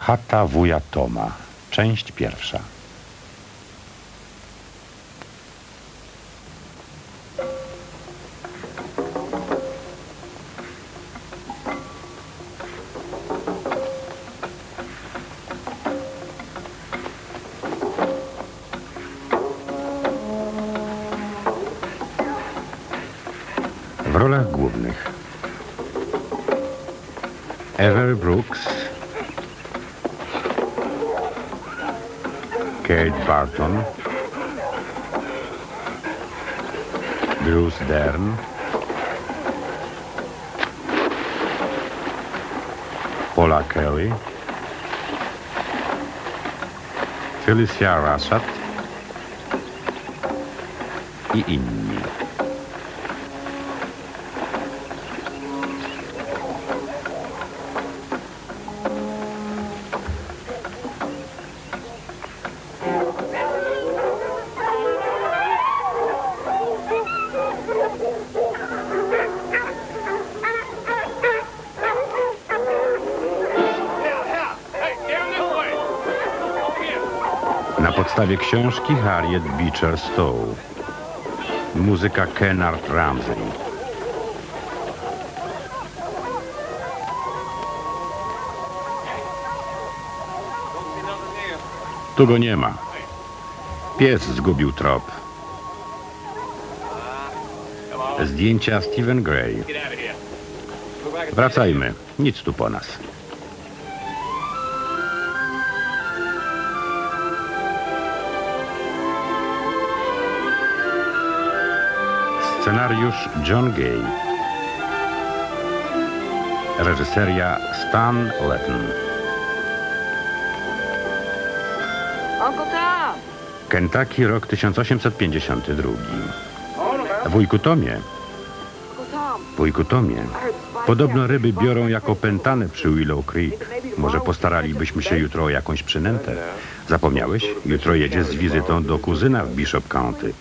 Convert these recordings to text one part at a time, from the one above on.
Chata wuja Toma. Część pierwsza. Felicia Rashad i inni. Podstawie książki Harriet Beecher Stowe. Muzyka Kennard Ramsey. Tu go nie ma. Pies zgubił trop. Zdjęcia Stephen Gray. Wracajmy. Nic tu po nas. Scenariusz John Gay. Reżyseria Stan Tom! Kentucky, rok 1852. Wujku Tomie, wujku Tomie, podobno ryby biorą jako pętane przy Willow Creek. Może postaralibyśmy się jutro o jakąś przynętę. Zapomniałeś? Jutro jedzie z wizytą do kuzyna w Bishop County.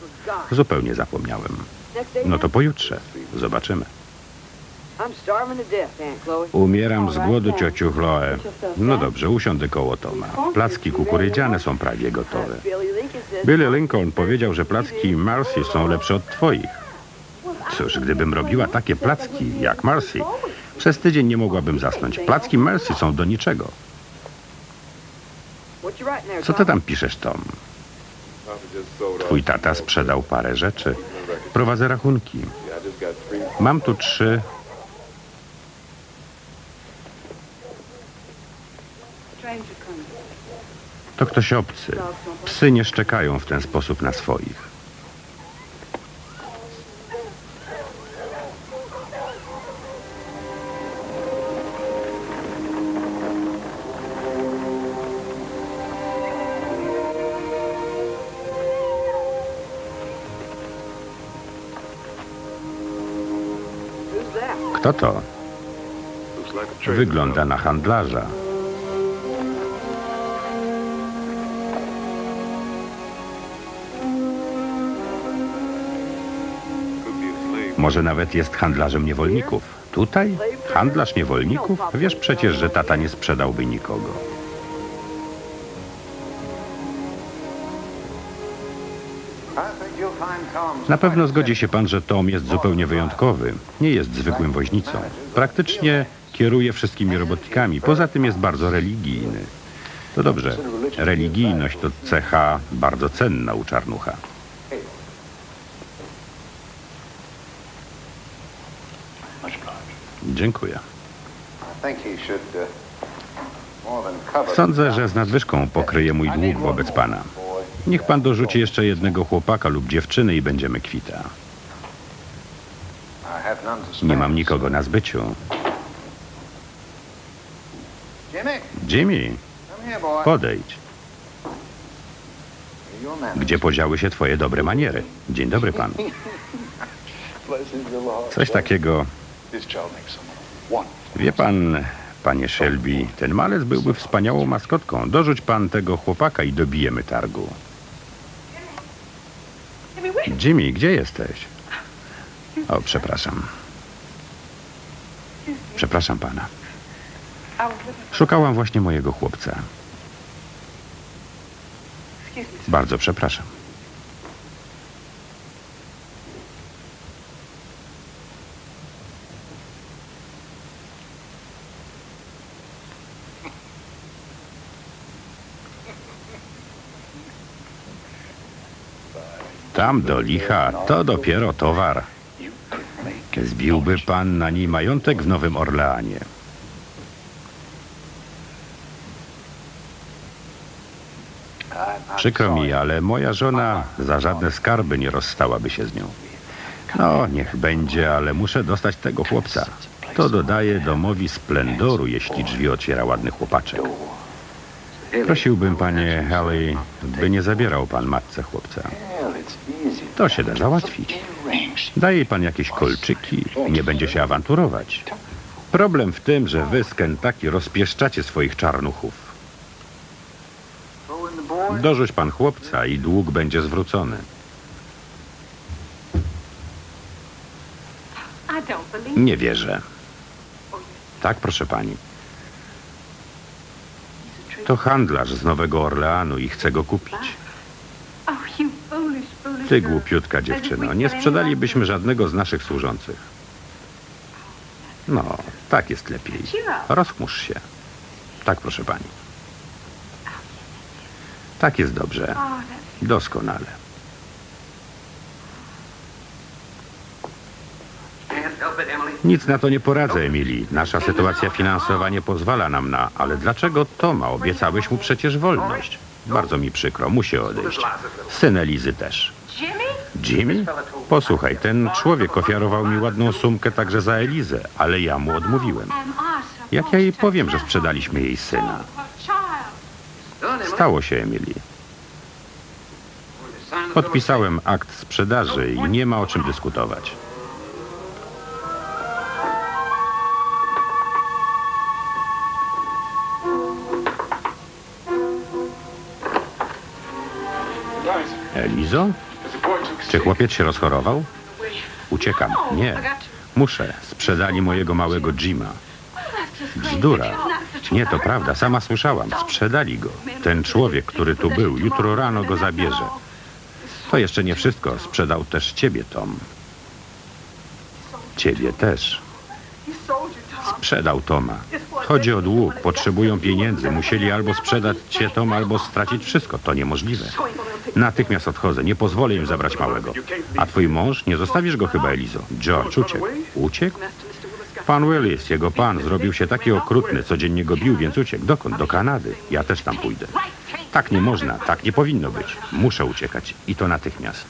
Zupełnie zapomniałem. No to pojutrze. Zobaczymy. Umieram z głodu, ciociu Chloe. No dobrze, usiądę koło Toma. Placki kukurydziane są prawie gotowe. Billy Lincoln powiedział, że placki Marcy są lepsze od twoich. Cóż, gdybym robiła takie placki jak Marcy, przez tydzień nie mogłabym zasnąć. Placki Marcy są do niczego. Co ty tam piszesz, Tom? Twój tata sprzedał parę rzeczy. Prowadzę rachunki. Mam tu trzy. To ktoś obcy. Psy nie szczekają w ten sposób na swoich. Kto to? Wygląda na handlarza. Może nawet jest handlarzem niewolników. Tutaj? Handlarz niewolników? Wiesz przecież, że tata nie sprzedałby nikogo. Na pewno zgodzi się pan, że Tom jest zupełnie wyjątkowy. Nie jest zwykłym woźnicą. Praktycznie kieruje wszystkimi robotnikami. Poza tym jest bardzo religijny. To dobrze. Religijność to cecha bardzo cenna u czarnucha. Dziękuję. Sądzę, że z nadwyżką pokryje mój dług wobec pana. Niech pan dorzuci jeszcze jednego chłopaka lub dziewczyny i będziemy kwita. Nie mam nikogo na zbyciu. Jimmy, podejdź. Gdzie podziały się twoje dobre maniery? Dzień dobry panu. Coś takiego. Wie pan, panie Shelby, ten malec byłby wspaniałą maskotką. Dorzuć pan tego chłopaka i dobijemy targu. Jimmy, gdzie jesteś? O, przepraszam. Przepraszam pana. Szukałam właśnie mojego chłopca. Bardzo przepraszam. Tam do licha to dopiero towar. Zbiłby pan na niej majątek w Nowym Orleanie. Przykro mi, ale moja żona za żadne skarby nie rozstałaby się z nią. No, niech będzie, ale muszę dostać tego chłopca. To dodaje domowi splendoru, jeśli drzwi otwiera ładny chłopaczek. Prosiłbym, panie Haley, by nie zabierał pan matce chłopca. To się da załatwić. Daje jej pan jakieś kolczyki, nie będzie się awanturować. Problem w tym, że wy z Kentucky rozpieszczacie swoich czarnuchów. Dorzuć pan chłopca i dług będzie zwrócony. Nie wierzę. Tak, proszę pani. To handlarz z Nowego Orleanu i chce go kupić. Oh, Ty głupiutka dziewczyno, nie sprzedalibyśmy żadnego z naszych służących. No, tak jest lepiej. Rozchmurz się. Tak, proszę pani. Tak jest dobrze. Oh. Doskonale. Nic na to nie poradzę, Emily. Nasza sytuacja finansowa nie pozwala nam na... Ale dlaczego Toma? Obiecałeś mu przecież wolność. Bardzo mi przykro, musi odejść. Syn Elizy też. Jimmy? Posłuchaj, ten człowiek ofiarował mi ładną sumkę także za Elizę, ale ja mu odmówiłem. Jak ja jej powiem, że sprzedaliśmy jej syna? Stało się, Emily. Podpisałem akt sprzedaży i nie ma o czym dyskutować. Elizo? Czy chłopiec się rozchorował? Uciekam. Nie. Muszę. Sprzedali mojego małego Jima. Bzdura. Nie, to prawda. Sama słyszałam. Sprzedali go. Ten człowiek, który tu był, jutro rano go zabierze. To jeszcze nie wszystko. Sprzedał też ciebie, Tom. Ciebie też. Sprzedał Toma. Chodzi o dług. Potrzebują pieniędzy. Musieli albo sprzedać cię, Tom, albo stracić wszystko. To niemożliwe. Natychmiast odchodzę. Nie pozwolę im zabrać małego. A twój mąż? Nie zostawisz go chyba, Elizo. George uciekł. Uciekł? Pan Willis, jego pan, zrobił się taki okrutny, codziennie go bił, więc uciekł. Dokąd? Do Kanady. Ja też tam pójdę. Tak nie można, tak nie powinno być. Muszę uciekać. I to natychmiast.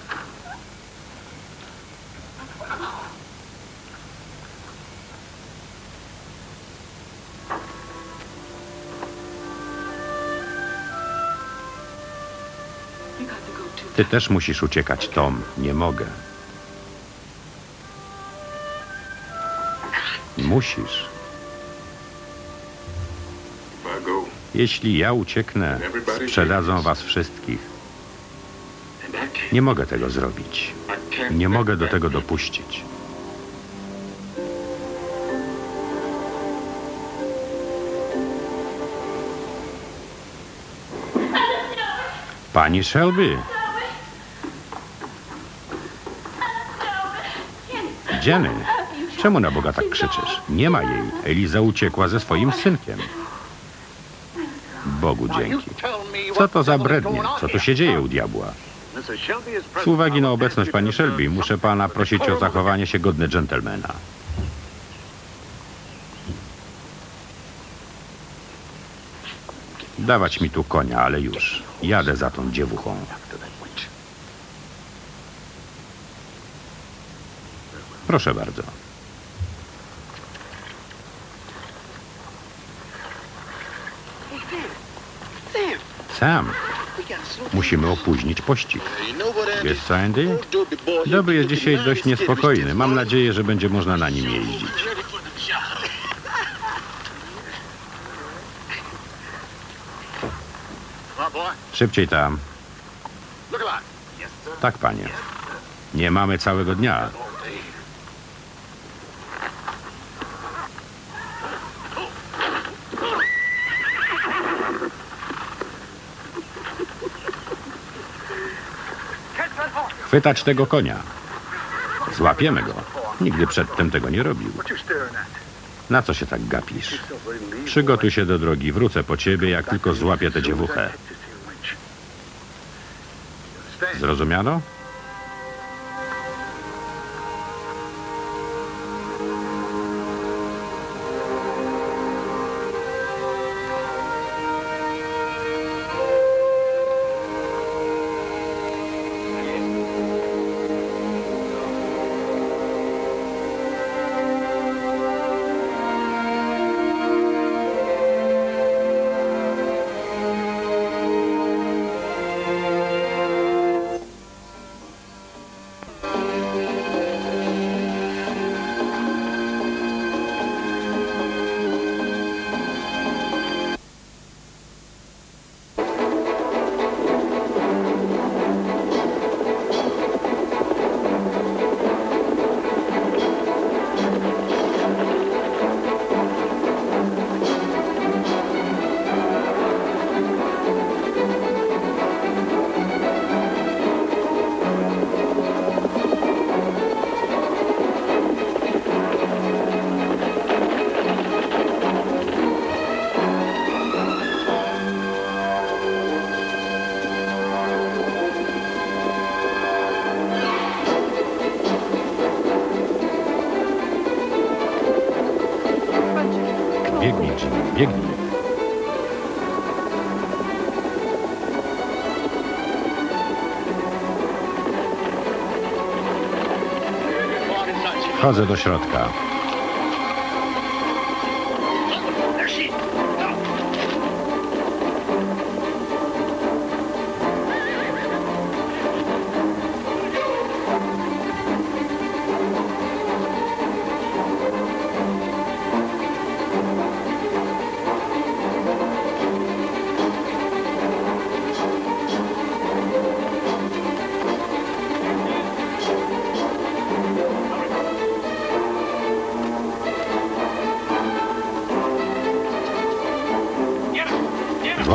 Ty też musisz uciekać, Tom. Nie mogę. Musisz. Jeśli ja ucieknę, sprzedadzą was wszystkich. Nie mogę tego zrobić. Nie mogę do tego dopuścić. Pani Shelby, Jenny, czemu na Boga tak krzyczysz? Nie ma jej. Eliza uciekła ze swoim synkiem. Bogu dzięki. Co to za brednie? Co tu się dzieje u diabła? Z uwagi na obecność pani Shelby muszę pana prosić o zachowanie się godne dżentelmena. Dawać mi tu konia, ale już. Jadę za tą dziewuchą. Proszę bardzo. Sam, musimy opóźnić pościg. Wiesz co, Andy? Dobry jest dzisiaj dość niespokojny. Mam nadzieję, że będzie można na nim jeździć. Szybciej tam. Tak, panie. Nie mamy całego dnia. Chwytać tego konia. Złapiemy go. Nigdy przedtem tego nie robił. Na co się tak gapisz? Przygotuj się do drogi. Wrócę po ciebie, jak tylko złapię tę dziewuchę. Zrozumiano? Wchodzę do środka.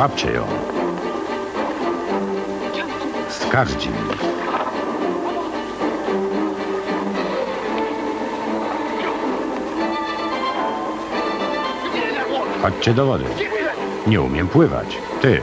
Złapcie ją. Skacz, Jimmy. Chodźcie do wody. Nie umiem pływać. Ty.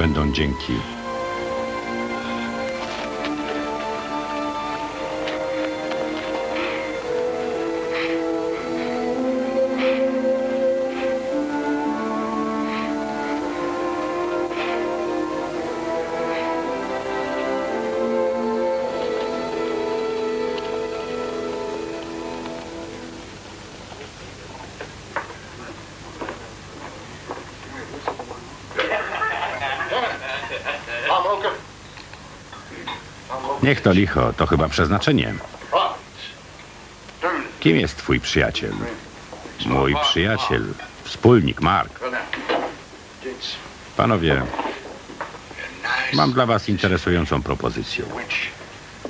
Będą dzięki. Niech to licho, to chyba przeznaczenie. Kim jest twój przyjaciel? Mój przyjaciel, wspólnik Mark. Panowie, mam dla was interesującą propozycję.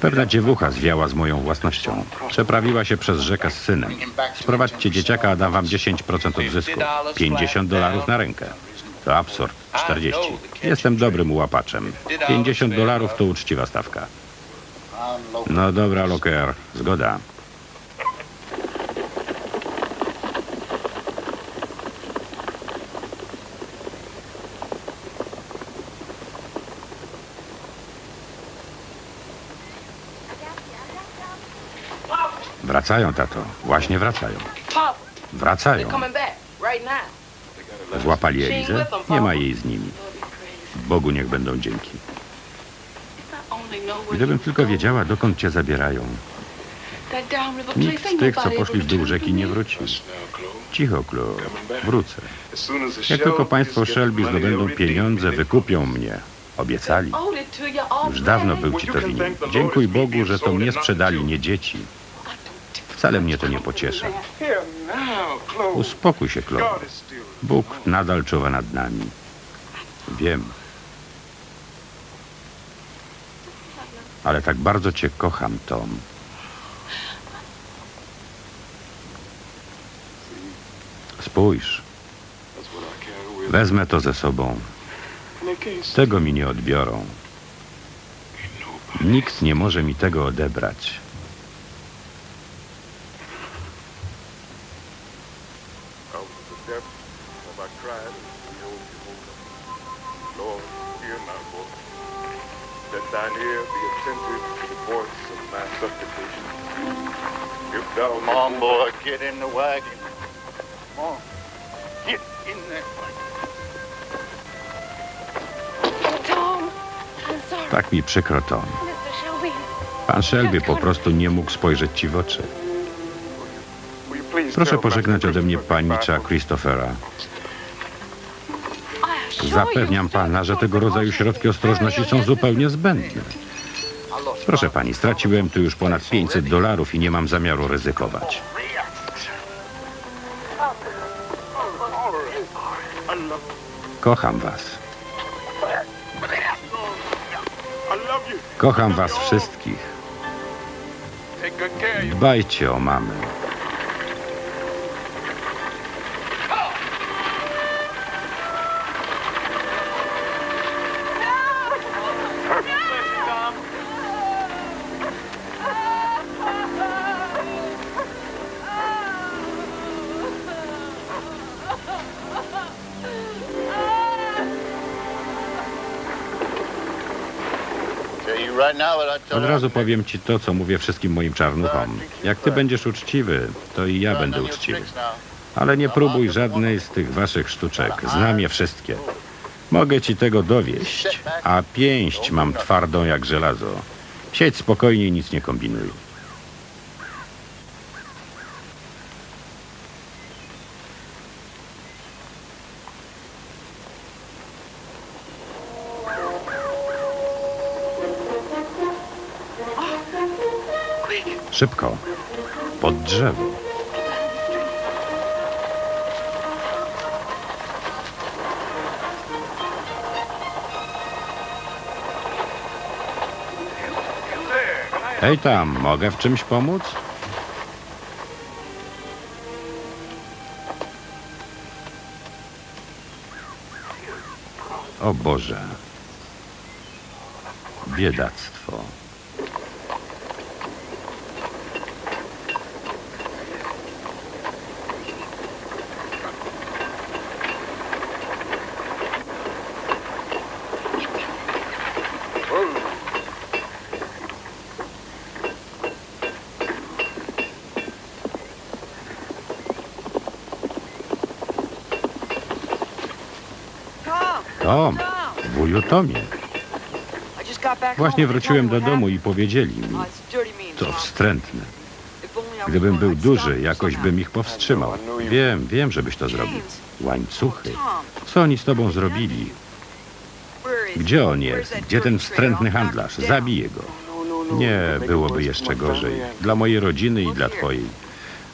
Pewna dziewucha zwiała z moją własnością. Przeprawiła się przez rzekę z synem. Sprowadźcie dzieciaka, a dam wam 10% od zysku. 50 dolarów na rękę. To absurd. 40. Jestem dobrym łapaczem. 50 dolarów to uczciwa stawka. No dobra, Locker. Zgoda. Wracają, tato. Właśnie wracają. Wracają. Złapali Elizę? Nie ma jej z nimi. Bogu niech będą dzięki. I only know where Gdybym tylko wiedziała, dokąd cię zabierają. Downriver Nikt z tych, co poszli w dół rzeki, nie wrócił. Cicho, Klo. Wrócę. Jak tylko państwo Shelby zdobędą pieniądze, wykupią mnie. Obiecali. Już dawno był ci to winien. Dziękuj Bogu, że to mnie sprzedali, nie dzieci. Wcale mnie to nie pociesza. Uspokój się, Klo. Bóg nadal czuwa nad nami. Wiem. Ale tak bardzo cię kocham, Tom. Spójrz, wezmę to ze sobą. Tego mi nie odbiorą. Nikt nie może mi tego odebrać. Lord, hear my voice. Let thine Thou Come on, boy, get in the wagon. Come on. Get in that wagon. Tom, I'm sorry, Tak mi przykro, Tom. Mr. Shelby. Pan Shelby po prostu nie mógł spojrzeć ci w oczy. Proszę pożegnać ode mnie panicza? Christophera. Zapewniam pana, że tego rodzaju środki ostrożności są zupełnie zbędne. Proszę pani, straciłem tu już ponad 500 dolarów i nie mam zamiaru ryzykować. Kocham was. Kocham was wszystkich. Dbajcie o mamę. Od razu powiem ci to, co mówię wszystkim moim czarnuchom. Jak ty będziesz uczciwy, to i ja będę uczciwy. Ale nie próbuj żadnej z tych waszych sztuczek. Znam je wszystkie. Mogę ci tego dowieść, a pięść mam twardą jak żelazo. Siedź spokojnie i nic nie kombinuj. Szybko. Pod drzewo. Hej tam, mogę w czymś pomóc? O Boże. Biedactwo. Tom, Tom, Tom, wuju Tomie. I just got back Właśnie wróciłem do domu i powiedzieli mi, to wstrętne. Gdybym był duży, jakoś bym ich powstrzymał. Wiem, wiem, żebyś to zrobił. Łańcuchy. Co oni z tobą zrobili? Gdzie on jest? Gdzie ten wstrętny handlarz? Zabiję go. Nie, byłoby jeszcze gorzej. Dla mojej rodziny i dla twojej.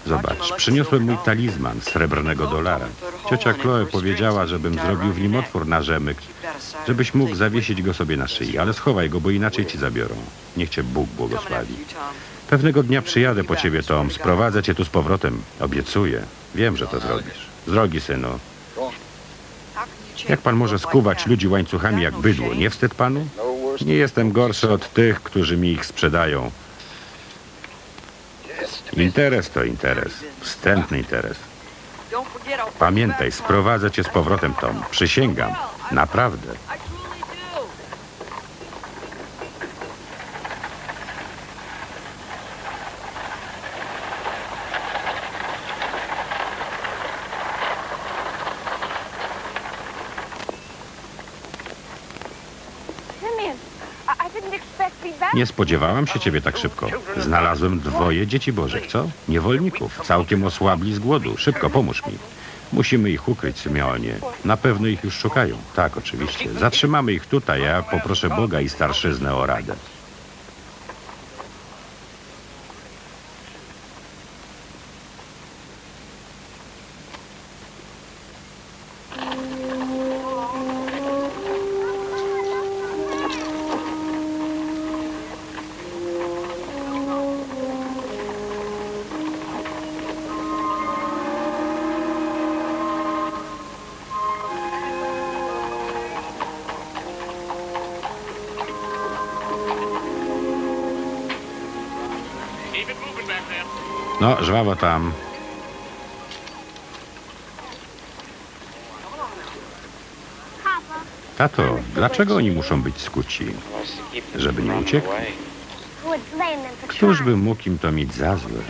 Zobacz, przyniosłem mój talizman srebrnego dolara. Ciocia Chloe powiedziała, żebym zrobił w nim otwór na rzemyk. Żebyś mógł zawiesić go sobie na szyi, ale schowaj go, bo inaczej ci zabiorą. Niech cię Bóg błogosławi. Pewnego dnia przyjadę po ciebie, Tom. Sprowadzę cię tu z powrotem. Obiecuję. Wiem, że to zrobisz. Z drogi, synu. Jak pan może skuwać ludzi łańcuchami jak bydło? Nie wstyd panu? Nie jestem gorszy od tych, którzy mi ich sprzedają. Interes to interes. Wstępny interes. Pamiętaj, sprowadzę cię z powrotem, Tom. Przysięgam. Naprawdę. I truly do. Simeon, I, I didn't expect to be back Nie spodziewałam się ciebie tak szybko. Znalazłem dwoje dzieci bożych, co? Niewolników. Całkiem osłabli z głodu. Szybko, pomóż mi. Musimy ich ukryć, Symeonie. Na pewno ich już szukają. Tak, oczywiście. Zatrzymamy ich tutaj, a ja poproszę Boga i starszyznę o radę. Żwawo tam. Tato, dlaczego oni muszą być skuci? Żeby nie uciekli. Któż by mógł im to mieć za złe?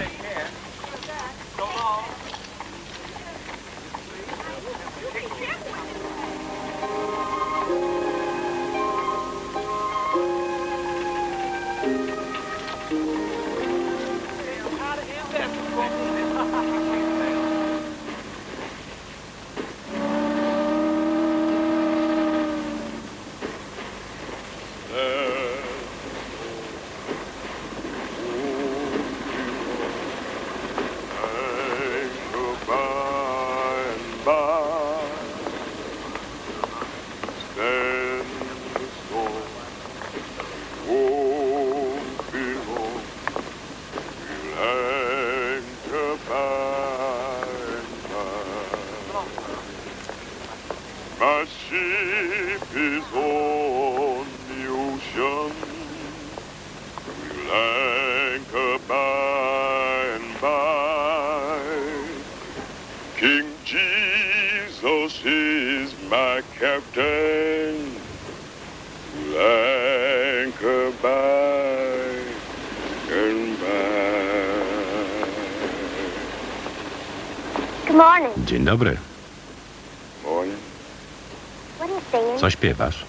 Śpiewasz?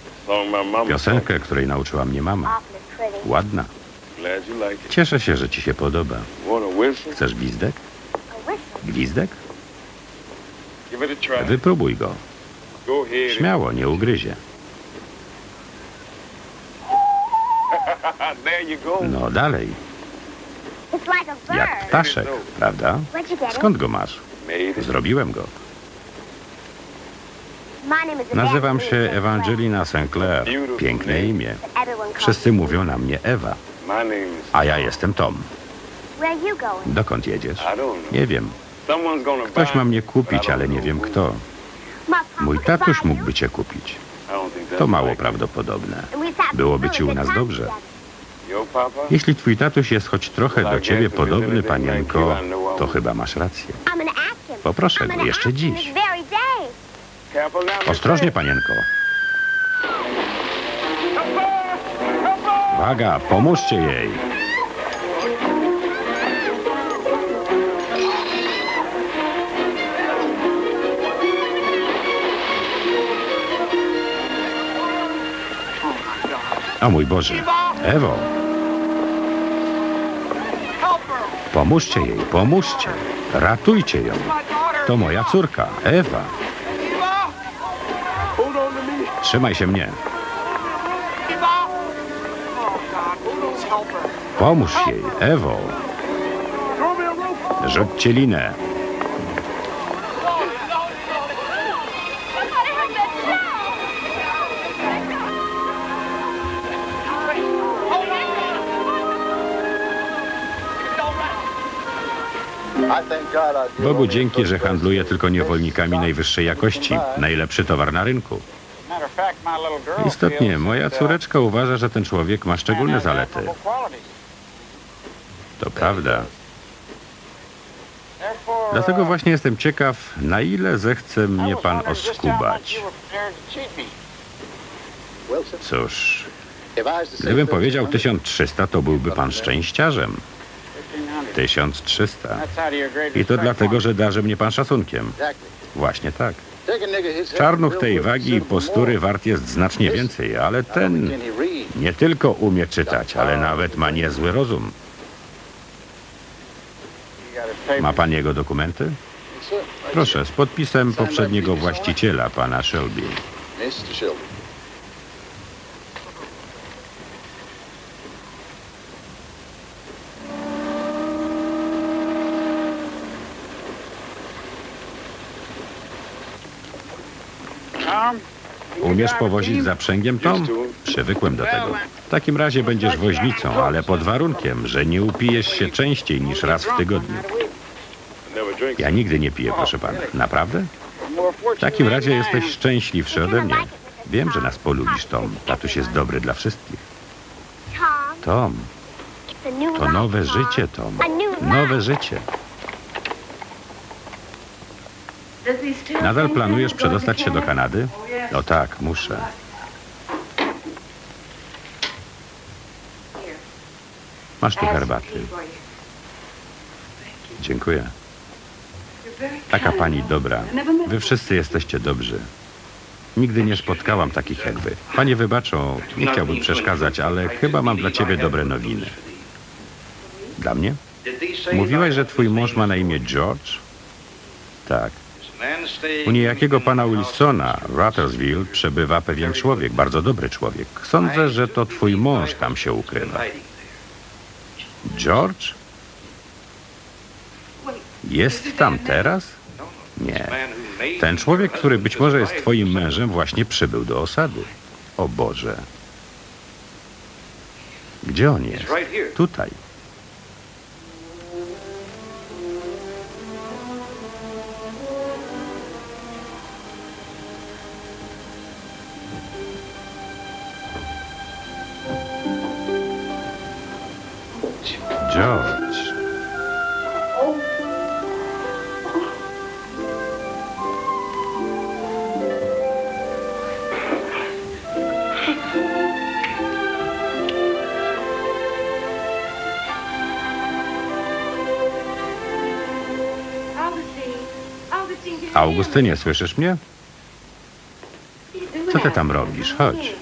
Mama. Piosenkę, której nauczyła mnie mama. Ładna. Cieszę się, że ci się podoba. Chcesz gwizdek? Gwizdek? Wypróbuj go. Śmiało, nie ugryzie. No dalej. Jak ptaszek, prawda? Skąd go masz? Zrobiłem go. Nazywam się Ewangelina Sinclair. Piękne imię. Wszyscy mówią na mnie Ewa, a ja jestem Tom. Dokąd jedziesz? Nie wiem. Ktoś ma mnie kupić, ale nie wiem kto. Mój tatuś mógłby cię kupić. To mało prawdopodobne. Byłoby ci u nas dobrze. Jeśli twój tatuś jest choć trochę do ciebie podobny, panienko, to chyba masz rację. Poproszę go jeszcze dziś. Ostrożnie, panienko. Uwaga, pomóżcie jej. O mój Boże. Ewo, pomóżcie jej, pomóżcie. Ratujcie ją. To moja córka, Ewa. Trzymaj się mnie. Pomóż jej, Ewo. Rzućcie linę. Bogu dzięki, że handluję tylko niewolnikami najwyższej jakości. Najlepszy towar na rynku. Istotnie, moja córeczka uważa, że ten człowiek ma szczególne zalety. To prawda. Dlatego właśnie jestem ciekaw, na ile zechce mnie pan oskubać. Cóż, gdybym powiedział 1300, to byłby pan szczęściarzem. 1500. 1300. That's out of your greatest I to dlatego, że darzy mnie pan szacunkiem. Właśnie tak. Czarnuch tej wagi i postury wart jest znacznie więcej, ale ten nie tylko umie czytać, ale nawet ma niezły rozum. Ma pan jego dokumenty? Proszę, z podpisem poprzedniego właściciela, pana Shelby. Umiesz powozić zaprzęgiem, Tom? Przywykłem do tego. W takim razie będziesz woźnicą, ale pod warunkiem, że nie upijesz się częściej niż raz w tygodniu. Ja nigdy nie piję, proszę pana. Naprawdę? W takim razie jesteś szczęśliwszy ode mnie. Wiem, że nas polubisz, Tom. Tatuś jest dobry dla wszystkich. Tom, to nowe życie, Tom. Nowe życie. Nadal planujesz przedostać się do Kanady? No tak, muszę. Masz tu herbaty. Dziękuję. Taka pani dobra. Wy wszyscy jesteście dobrzy. Nigdy nie spotkałam takich jak wy. Panie wybaczą, nie chciałbym przeszkadzać, ale chyba mam dla ciebie dobre nowiny. Dla mnie? Mówiłaś, że twój mąż ma na imię George? Tak. U niejakiego pana Wilsona w Rattersville przebywa pewien człowiek, bardzo dobry człowiek. Sądzę, że to twój mąż tam się ukrywa. George? Jest tam teraz? Nie. Ten człowiek, który być może jest twoim mężem, właśnie przybył do osady. O Boże. Gdzie on jest? Tutaj. George. Augustynie, słyszysz mnie? Co ty tam robisz? Chodź.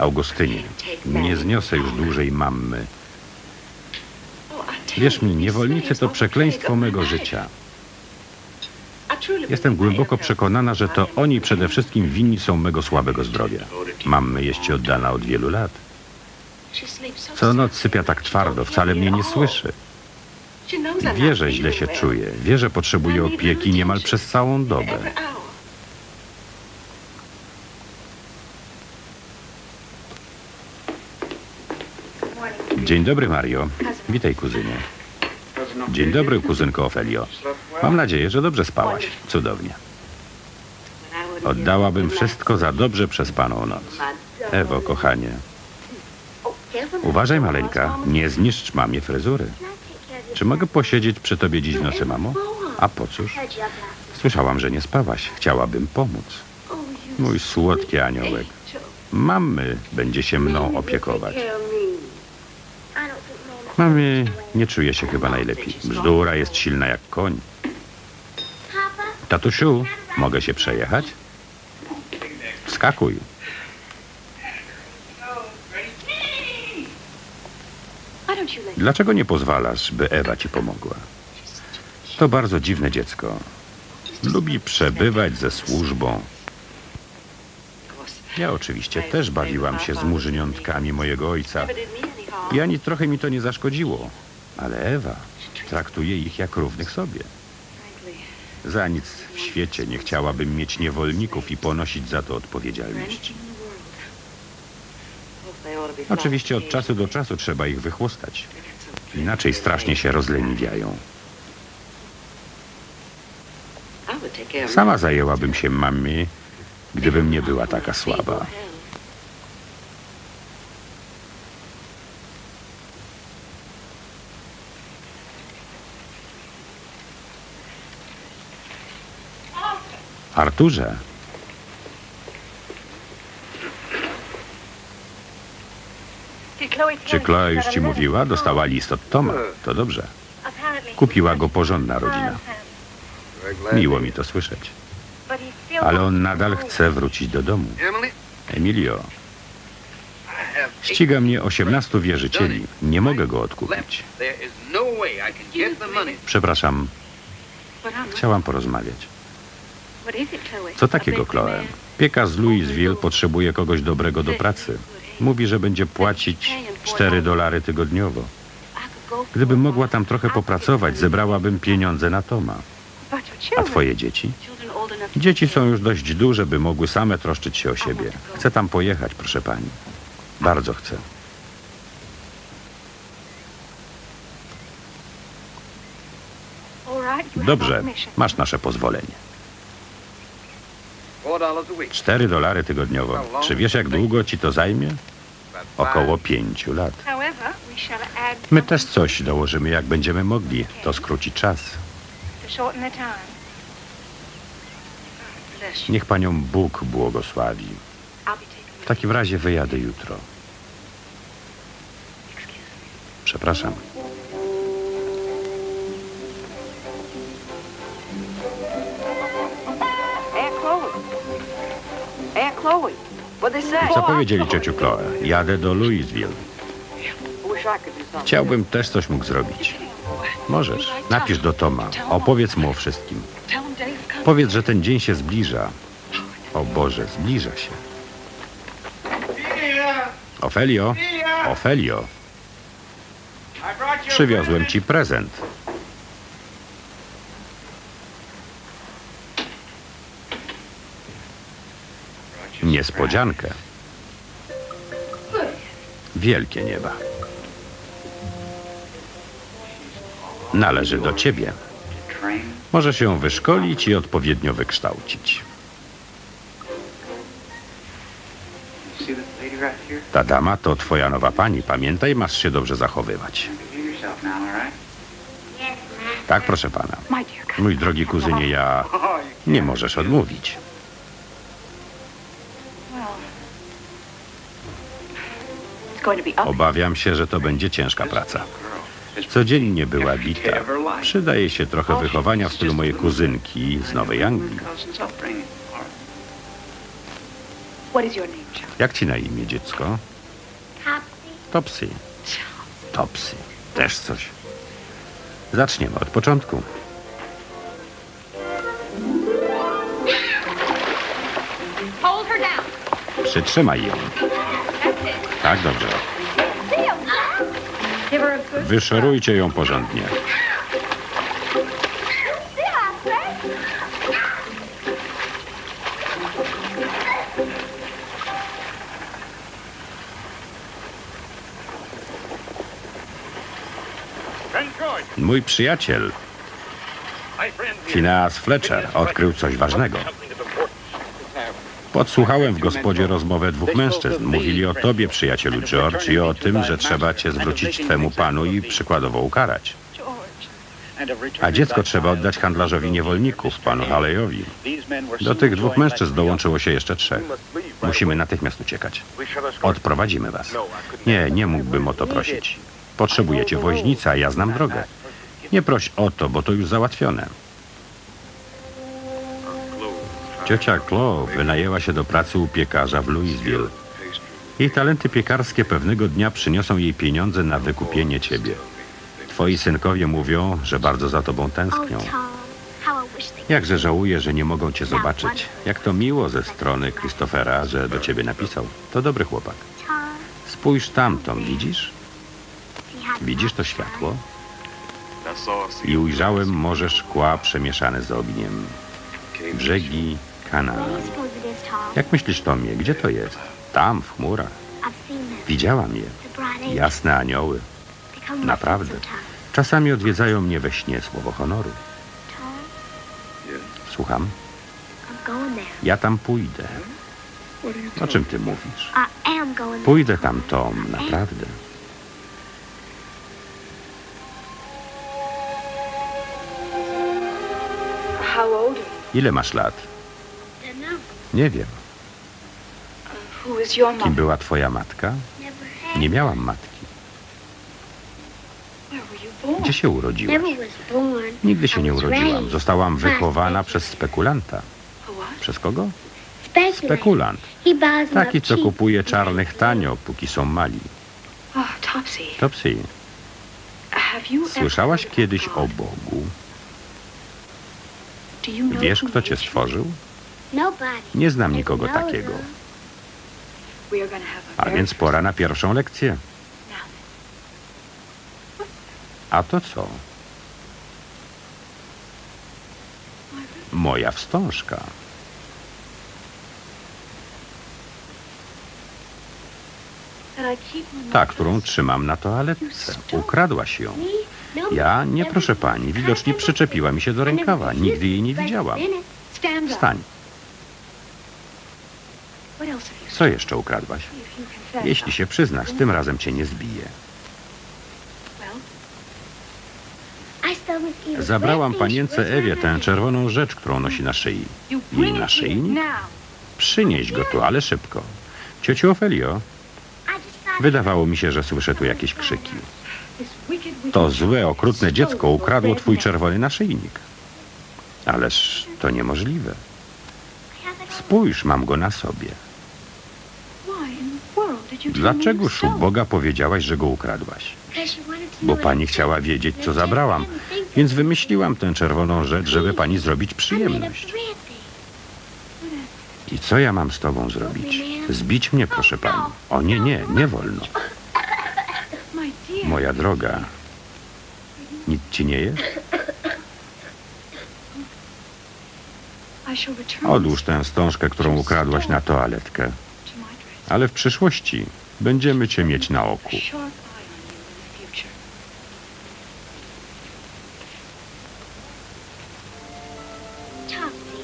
Augustynie, nie zniosę już dłużej mamy. Wierz mi, niewolnicy to przekleństwo mego życia. Jestem głęboko przekonana, że to oni przede wszystkim winni są mego słabego zdrowia. Mamy jest ci oddana od wielu lat. Co noc sypia tak twardo, wcale mnie nie słyszy. Wie, że źle się czuje, wie, że potrzebuje opieki niemal przez całą dobę. Dzień dobry, Mario. Witaj, kuzynie. Dzień dobry, kuzynko Ofelio. Mam nadzieję, że dobrze spałaś. Cudownie. Oddałabym wszystko za dobrze przespaną noc. Ewo, kochanie, uważaj, maleńka, nie zniszcz mamie fryzury. Czy mogę posiedzieć przy tobie dziś w nocy, mamo? A po cóż? Słyszałam, że nie spałaś. Chciałabym pomóc. Mój słodki aniołek. Mamy będzie się mną opiekować. Mamie nie czuje się chyba najlepiej. Bzdura jest silna jak koń. Tatusiu, mogę się przejechać? Wskakuj. Dlaczego nie pozwalasz, by Ewa ci pomogła? To bardzo dziwne dziecko. Lubi przebywać ze służbą. Ja oczywiście też bawiłam się z murzyniątkami mojego ojca. I ani trochę mi to nie zaszkodziło. Ale Ewa traktuje ich jak równych sobie. Za nic w świecie nie chciałabym mieć niewolników i ponosić za to odpowiedzialność. Oczywiście od czasu do czasu trzeba ich wychłostać. Inaczej strasznie się rozleniwiają. Sama zajęłabym się mamie, gdybym nie była taka słaba. Arturze, Czy Chloe już ci mówiła? Dostała list od Toma. To dobrze. Kupiła go porządna rodzina. Miło mi to słyszeć. Ale on nadal chce wrócić do domu. Emilio, ściga mnie 18 wierzycieli. Nie mogę go odkupić. no. Przepraszam, chciałam porozmawiać. Co takiego, Chloe? Piekarz z Louisville potrzebuje kogoś dobrego do pracy. Mówi, że będzie płacić 4 dolary tygodniowo. Gdybym mogła tam trochę popracować, zebrałabym pieniądze na Toma. A twoje dzieci? Dzieci są już dość duże, by mogły same troszczyć się o siebie. Chcę tam pojechać, proszę pani. Bardzo chcę. Dobrze, masz nasze pozwolenie. 4 dolary tygodniowo. Czy wiesz, jak długo ci to zajmie? Około. 5 lat. My też coś dołożymy, jak będziemy mogli. To skróci czas. Niech panią Bóg błogosławi. W takim razie wyjadę jutro. Przepraszam. Co powiedzieli ciociu Chloe? Jadę do Louisville. Wish I could do something. Chciałbym też coś mógł zrobić. Możesz. Napisz do Toma. Opowiedz mu o wszystkim. Powiedz, że ten dzień się zbliża. O Boże, zbliża się. Ofelio, Ofelio, przywiozłem ci prezent. Niespodziankę. Wielkie nieba. Należy do ciebie. Możesz ją wyszkolić i odpowiednio wykształcić. Ta dama to twoja nowa pani. Pamiętaj, masz się dobrze zachowywać. Tak, proszę pana. Mój drogi kuzynie, ja nie możesz odmówić. Obawiam się, że to będzie ciężka praca. Codziennie była bita. Przydaje się trochę wychowania w stylu mojej kuzynki z Nowej Anglii. Cousin's upbringing. All right. What is your name, child? Jak ci na imię, dziecko? Topsy. Topsy. Topsy. Też coś. Zaczniemy od początku. Przytrzymaj ją. Tak, dobrze. Wyszorujcie ją porządnie. Mój przyjaciel, Phineas Fletcher, odkrył coś ważnego. Podsłuchałem w gospodzie rozmowę dwóch mężczyzn. Mówili o tobie, przyjacielu George, i o tym, że trzeba cię zwrócić twemu panu i przykładowo ukarać. A dziecko trzeba oddać handlarzowi niewolników, panu Haleyowi. Do tych dwóch mężczyzn dołączyło się jeszcze trzech. Musimy natychmiast uciekać. Odprowadzimy was. Nie, nie mógłbym o to prosić. Potrzebujecie woźnica, ja znam drogę. Nie proś o to, bo to już załatwione. Ciocia Chloe wynajęła się do pracy u piekarza w Louisville. Jej talenty piekarskie pewnego dnia przyniosą jej pieniądze na wykupienie ciebie. Twoi synkowie mówią, że bardzo za tobą Oh, tęsknią. They Jakże żałuję, że nie mogą cię zobaczyć. Jak to miło ze strony Christophera, że do ciebie napisał. To dobry chłopak. Spójrz tamtąd, widzisz? Widzisz to światło? I ujrzałem morze szkła przemieszane z ogniem. Brzegi Jak myślisz, Tomie, gdzie to jest? Tam, w chmurach. Widziałam je. Jasne anioły. Naprawdę. Czasami odwiedzają mnie we śnie słowo honoru. Tom, Słucham? Ja tam pójdę. O czym ty mówisz? Pójdę tam, Tom, naprawdę. Ile masz lat? Nie wiem. Kim była twoja matka? Nie miałam matki. Gdzie się urodziłaś? Nigdy się nie urodziłam. Zostałam wychowana przez spekulanta. Przez kogo? Spekulant. Taki, co kupuje czarnych tanio, póki są mali. Oh, Topsy. Słyszałaś kiedyś o Bogu? Wiesz, kto cię stworzył? Nie znam nikogo takiego. a więc pora na pierwszą lekcję. A to co? Moja wstążka. Ta, którą trzymam na toaletce. Ukradłaś ją. Ja nie, proszę pani. Widocznie przyczepiła mi się do rękawa. Nigdy jej nie widziałam. Wstań. Co jeszcze ukradłaś? Jeśli się przyznasz, tym razem cię nie zbiję. Zabrałam panience Ewie tę czerwoną rzecz, którą nosi na szyi. Jej naszyjnik? Przynieś go tu, ale szybko. Ciociu Ofelio, wydawało mi się, że słyszę tu jakieś krzyki. To złe, okrutne dziecko ukradło twój czerwony naszyjnik. Ależ to niemożliwe. Spójrz, mam go na sobie. Why in the world did you tell me you Dlaczego, stole it? Boga, powiedziałaś, że go ukradłaś? Bo pani chciała wiedzieć, co zabrałam, więc wymyśliłam tę czerwoną rzecz, żeby pani zrobić przyjemność. I co ja mam z tobą zrobić? Zbić mnie, proszę pani. O nie, nie, nie wolno. Moja droga, nic ci nie jest? Odłóż tę wstążkę, którą ukradłaś na toaletkę. Ale w przyszłości będziemy cię mieć na oku.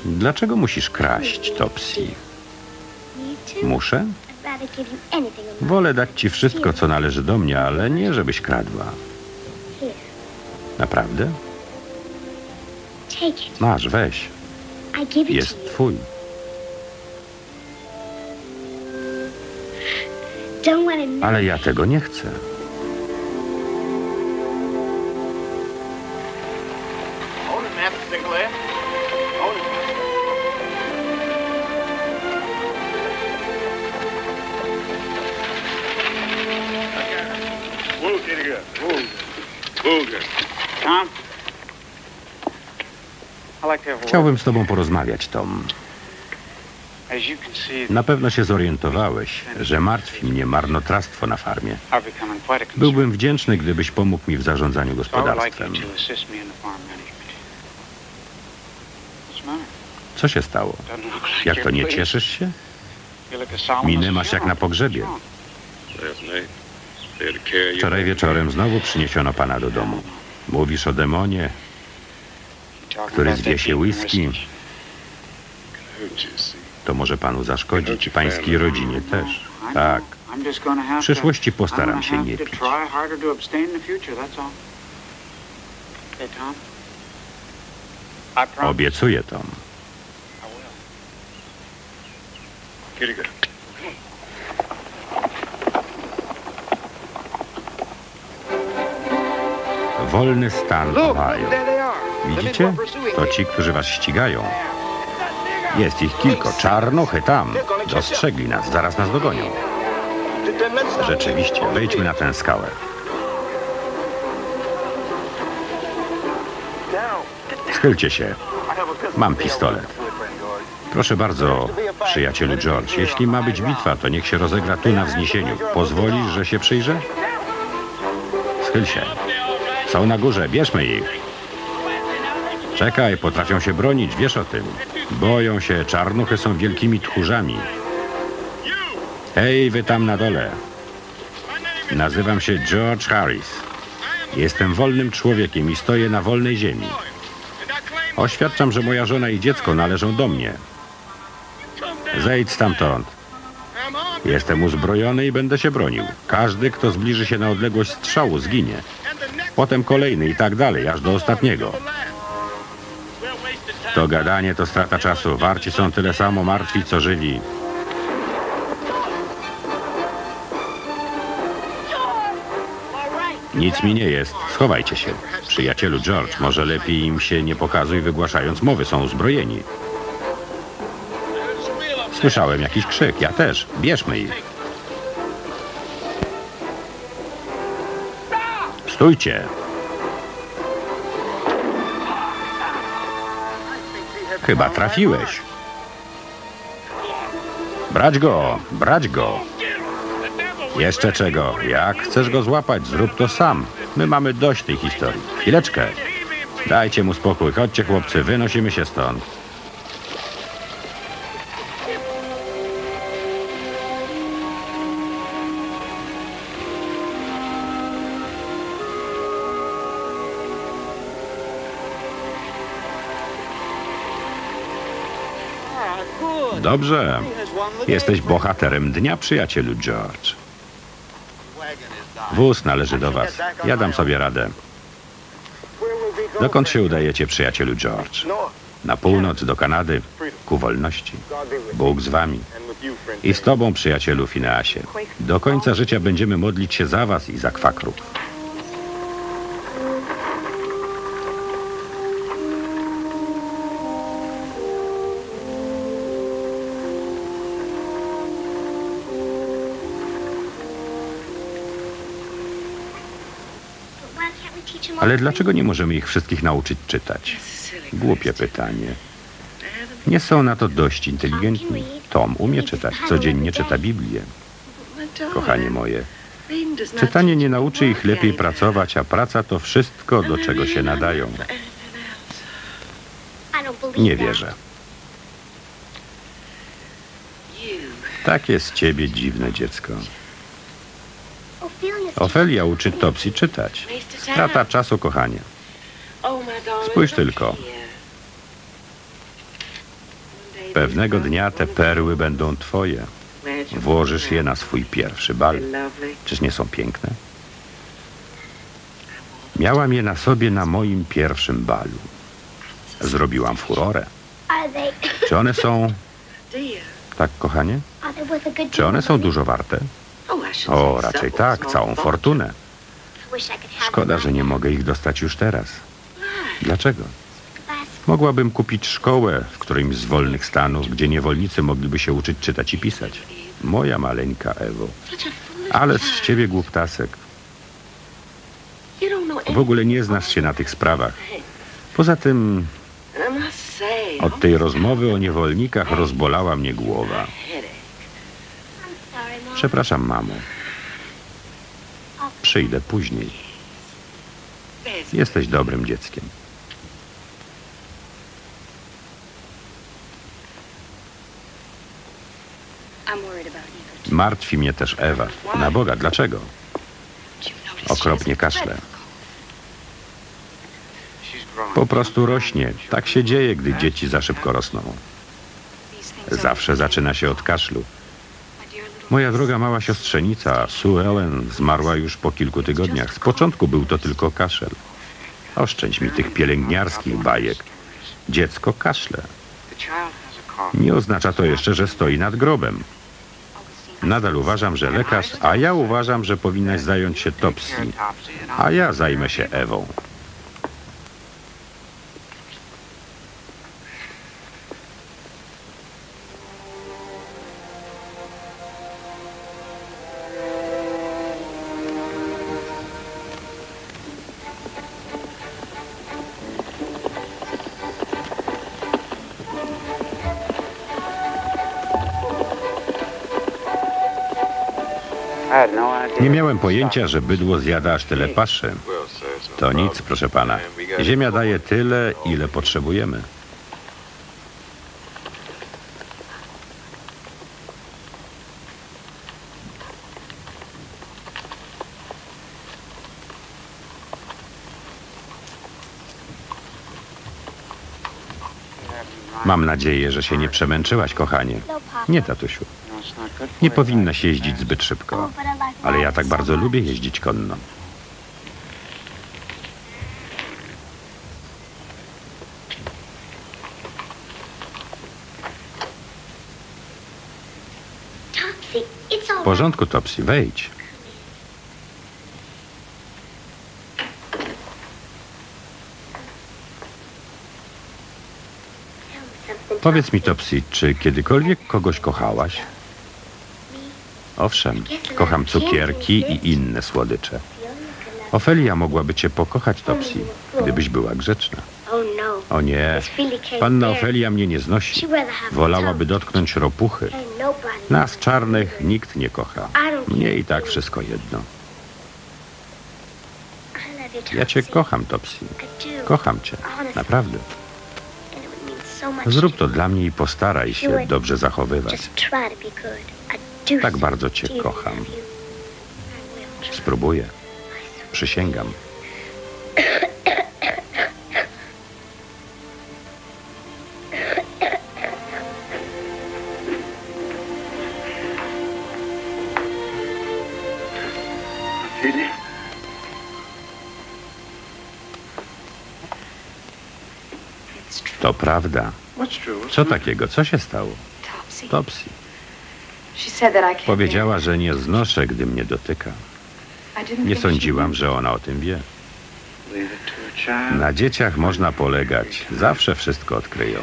Dlaczego musisz kraść, Topsy? Muszę? Wolę dać ci wszystko, co należy do mnie, ale nie, żebyś kradła. Naprawdę? Masz, weź. Jest twój. Ale ja tego nie chcę. Chciałbym z tobą porozmawiać, Tom. As you can see, Na pewno się zorientowałeś, że martwi mnie marnotrawstwo na farmie. Byłbym wdzięczny, gdybyś pomógł mi w zarządzaniu gospodarstwem. Co się stało? Jak to nie cieszysz się? Minę masz jak na pogrzebie. Wczoraj wieczorem znowu przyniesiono pana do domu. Mówisz o demonie, który zwie się whisky. To może panu zaszkodzić i pańskiej rodzinie też. Tak. W przyszłości postaram się nie pić. Obiecuję, Tom. Wolny stan Ohio. Widzicie? To ci, którzy was ścigają. Jest ich kilko. Czarnuchy tam. Dostrzegli nas. Zaraz nas dogonią. Rzeczywiście. Wejdźmy na tę skałę. Schylcie się. Mam pistolet. Proszę bardzo, przyjacielu George. Jeśli ma być bitwa, to niech się rozegra tu na wzniesieniu. Pozwolisz, że się przyjrzę? Schyl się. Są na górze, bierzmy ich. Czekaj, potrafią się bronić, wiesz o tym. Boją się, czarnuchy są wielkimi tchórzami. Hej, wy tam na dole. Nazywam się George Harris. Jestem wolnym człowiekiem i stoję na wolnej ziemi. Oświadczam, że moja żona i dziecko należą do mnie. Zejdź stamtąd. Jestem uzbrojony i będę się bronił. Każdy, kto zbliży się na odległość strzału, zginie. Potem kolejny i tak dalej, aż do ostatniego. To gadanie to strata czasu. Warci są tyle samo martwi, co żywi. Nic mi nie jest. Schowajcie się. Przyjacielu George, może lepiej im się nie pokazuj wygłaszając mowy. Są uzbrojeni. Słyszałem jakiś krzyk. Ja też. Bierzmy ich. Stójcie. Chyba trafiłeś. Brać go, brać go. Jeszcze czego? Jak chcesz go złapać, zrób to sam. My mamy dość tej historii. Chwileczkę. Dajcie mu spokój. Chodźcie, chłopcy, wynosimy się stąd. Dobrze. Jesteś bohaterem dnia, przyjacielu George. Wóz należy do was. Ja dam sobie radę. Dokąd się udajecie, przyjacielu George? Na północ, do Kanady, ku wolności. Bóg z wami. I z tobą, przyjacielu Fineasie. Do końca życia będziemy modlić się za was i za kwakrów. Ale dlaczego nie możemy ich wszystkich nauczyć czytać? Głupie pytanie. Nie są na to dość inteligentni. Tom umie czytać, codziennie czyta Biblię. Kochanie moje, czytanie nie nauczy ich lepiej pracować, a praca to wszystko, do czego się nadają. Nie wierzę. Tak jest ciebie dziwne dziecko. Ofelia uczy Topsy czytać. Strata czasu, kochanie. Spójrz tylko. Pewnego dnia te perły będą twoje. Włożysz je na swój pierwszy bal. Czyż nie są piękne? Miałam je na sobie na moim pierwszym balu. Zrobiłam furorę. Czy one są, tak kochanie? Czy one są dużo warte? O, raczej tak, całą fortunę. Szkoda, że nie mogę ich dostać już teraz. Dlaczego? Mogłabym kupić szkołę w którymś z wolnych stanów, gdzie niewolnicy mogliby się uczyć czytać i pisać. Moja maleńka Ewo. Ale z ciebie głuptasek. W ogóle nie znasz się na tych sprawach. Poza tym od tej rozmowy o niewolnikach rozbolała mnie głowa. Przepraszam, mamo. Przyjdę później. Jesteś dobrym dzieckiem. Martwi mnie też Ewa. Na Boga, dlaczego? Okropnie kaszle. Po prostu rośnie. Tak się dzieje, gdy dzieci za szybko rosną. Zawsze zaczyna się od kaszlu. Moja droga mała siostrzenica, Sue Ellen, zmarła już po kilku tygodniach. Z początku był to tylko kaszel. Oszczędź mi tych pielęgniarskich bajek. Dziecko kaszle. Nie oznacza to jeszcze, że stoi nad grobem. Nadal uważam, że lekarz, a ja uważam, że powinnaś zająć się Topsy, a ja zajmę się Ewą. Miałem pojęcia, że bydło zjada aż tyle paszy. To nic, proszę pana. Ziemia daje tyle, ile potrzebujemy. Mam nadzieję, że się nie przemęczyłaś, kochanie. Nie, tatusiu. Nie powinno się jeździć zbyt szybko, ale ja tak bardzo lubię jeździć konno. W porządku, Topsy, wejdź. Powiedz mi, Topsy, czy kiedykolwiek kogoś kochałaś? Owszem, kocham cukierki i inne słodycze. Ofelia mogłaby cię pokochać, Topsy, gdybyś była grzeczna. O nie, panna. Ofelia mnie nie znosi. Wolałaby dotknąć ropuchy. Nas czarnych nikt nie kocha. Mnie i tak wszystko jedno. Ja cię kocham, Topsy. Kocham cię. Naprawdę. Zrób to dla mnie i postaraj się dobrze zachowywać. Tak bardzo cię kocham. Spróbuję. Przysięgam. To prawda. Co takiego? Co się stało? Topsy. Topsy. She said that I can't. Powiedziała, że nie znoszę, gdy mnie dotyka. I didn't Nie think sądziłam, że ona o tym wie. Na dzieciach można polegać. Zawsze wszystko odkryją.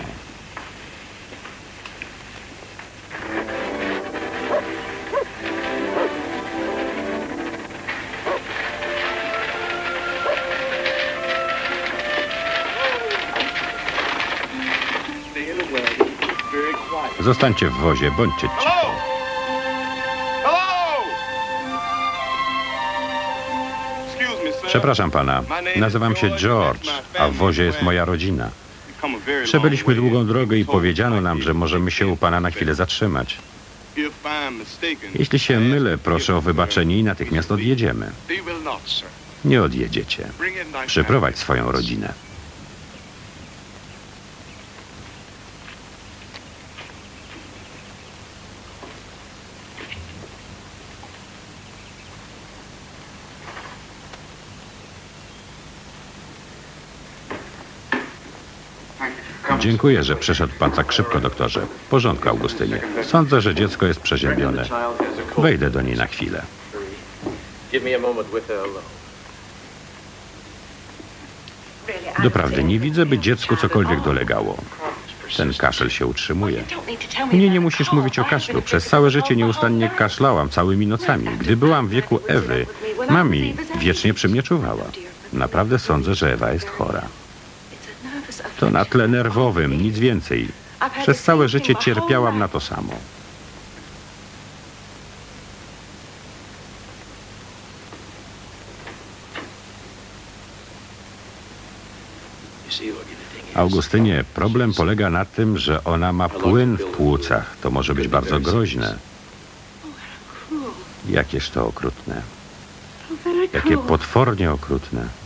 Zostańcie w wozie, bądźcie cicho. Przepraszam pana. Nazywam się George, a w wozie jest moja rodzina. Przebyliśmy długą drogę i powiedziano nam, że możemy się u pana na chwilę zatrzymać. Jeśli się mylę, proszę o wybaczenie i natychmiast odjedziemy. Nie odjedziecie. Przyprowadź swoją rodzinę. Dziękuję, że przyszedł pan tak szybko, doktorze. W porządku, Augustynie. Sądzę, że dziecko jest przeziębione. Wejdę do niej na chwilę. Doprawdy, nie widzę, by dziecku cokolwiek dolegało. Ten kaszel się utrzymuje. Mnie nie the musisz mówić o kaszlu. Przez całe życie nieustannie kaszlałam całymi nocami. Gdy byłam w wieku Ewy, mami wiecznie przy mnie czuwała. Naprawdę sądzę, że Ewa jest chora. To na tle nerwowym, nic więcej. Przez całe życie cierpiałam na to samo. Augustynie, problem polega na tym, że ona ma płyn w płucach. To może być bardzo groźne. Jakież to okrutne. Jakie potwornie okrutne.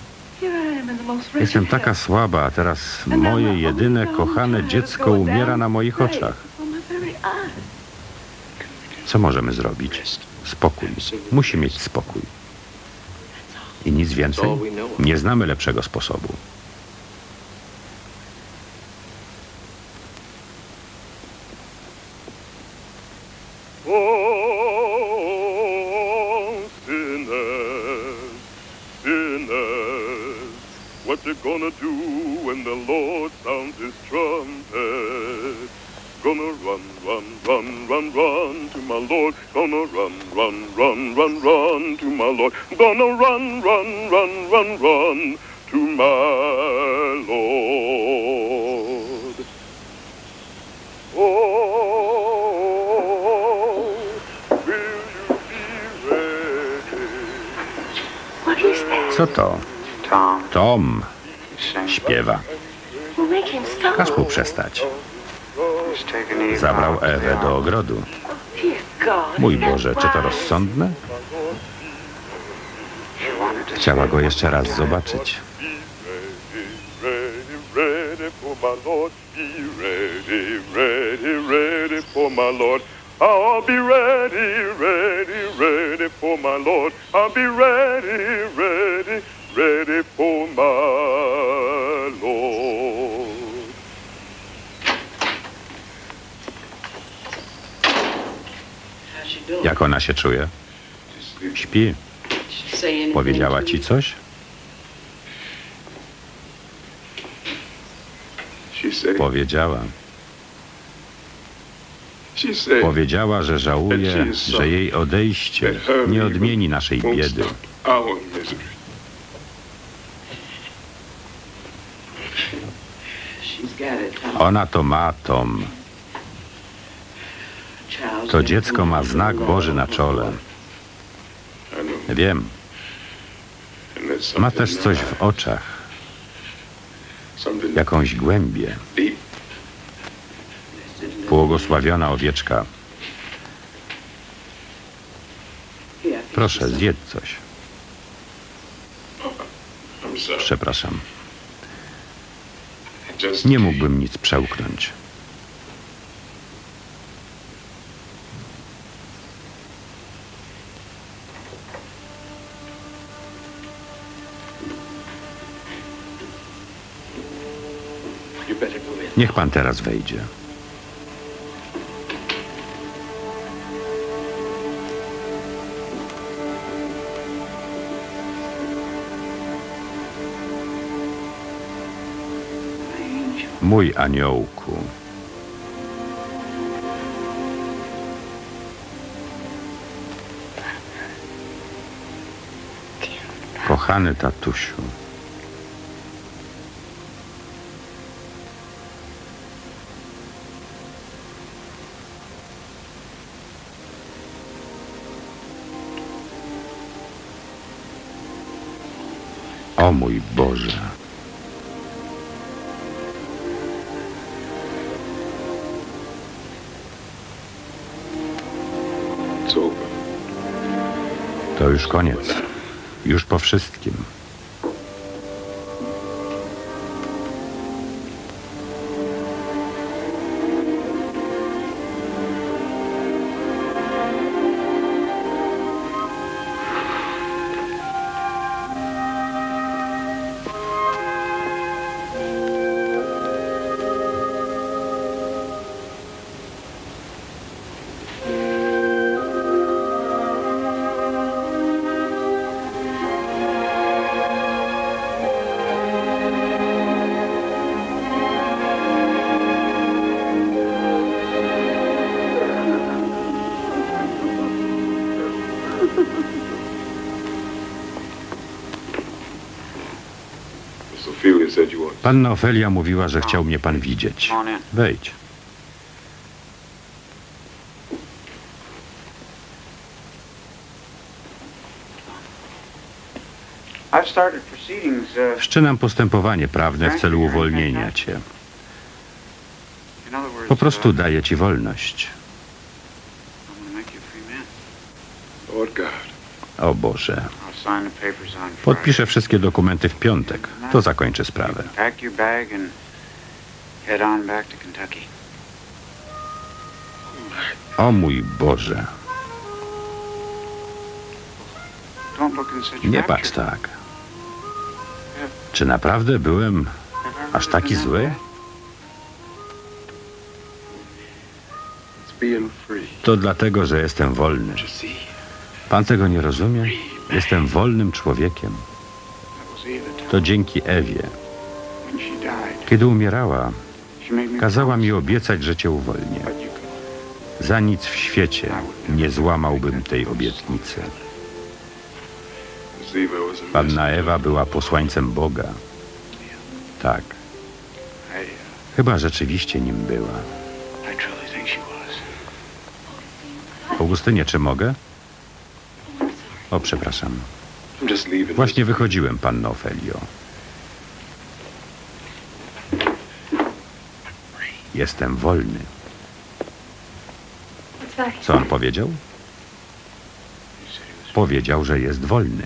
Jestem taka słaba, a teraz moje jedyne kochane dziecko umiera na moich oczach. Co możemy zrobić? Spokój. Musi mieć spokój. I nic więcej? Nie znamy lepszego sposobu. What you gonna do when the Lord sounds his trumpet? Gonna run, run, run, run, run to my Lord. Gonna run, run, run, run, run to my Lord. Gonna run, run, run, run, run to my Lord. Oh, will you be ready? What is that? Co to? Tom, śpiewa. Każ mu przestać. Zabrał Ewę do ogrodu. Mój Boże, czy to rozsądne? Chciała go jeszcze raz zobaczyć. I'll be ready, ready, ready for my Lord. I'll be ready, ready, ready for my Lord. Jak ona się czuje? Śpi. Powiedziała ci coś? Powiedziała. Powiedziała, że żałuje, że jej odejście nie odmieni naszej biedy. Ona to ma, Tom. To dziecko ma znak Boży na czole. Wiem, ma też coś w oczach, jakąś głębię. Błogosławiona owieczka. Proszę, zjedz coś. Przepraszam. Nie mógłbym nic przełknąć. Niech pan teraz wejdzie. Mój aniołku. Kochany tatusiu. O mój Boże. To już koniec. Już po wszystkim. Panna Ofelia mówiła, że chciał mnie pan widzieć. Wejdź. Uh, Wszczynam postępowanie prawne w celu uwolnienia cię. Po prostu uh, daję ci wolność. O Boże. Podpiszę wszystkie dokumenty w piątek. To zakończy sprawę. Pack your bag and head on back to Kentucky. O mój Boże. Nie patrz tak. Czy naprawdę byłem aż taki zły? To dlatego, że jestem wolny. Pan tego nie rozumie? Jestem wolnym człowiekiem. To dzięki Ewie. Kiedy umierała, kazała mi obiecać, że cię uwolnię. Za nic w świecie nie złamałbym tej obietnicy. Panna Ewa była posłańcem Boga. Tak, chyba rzeczywiście nim była. Augustynie, czy mogę? O, przepraszam. Właśnie wychodziłem, panno Ofelio. Jestem wolny. Co on powiedział? Powiedział, że jest wolny.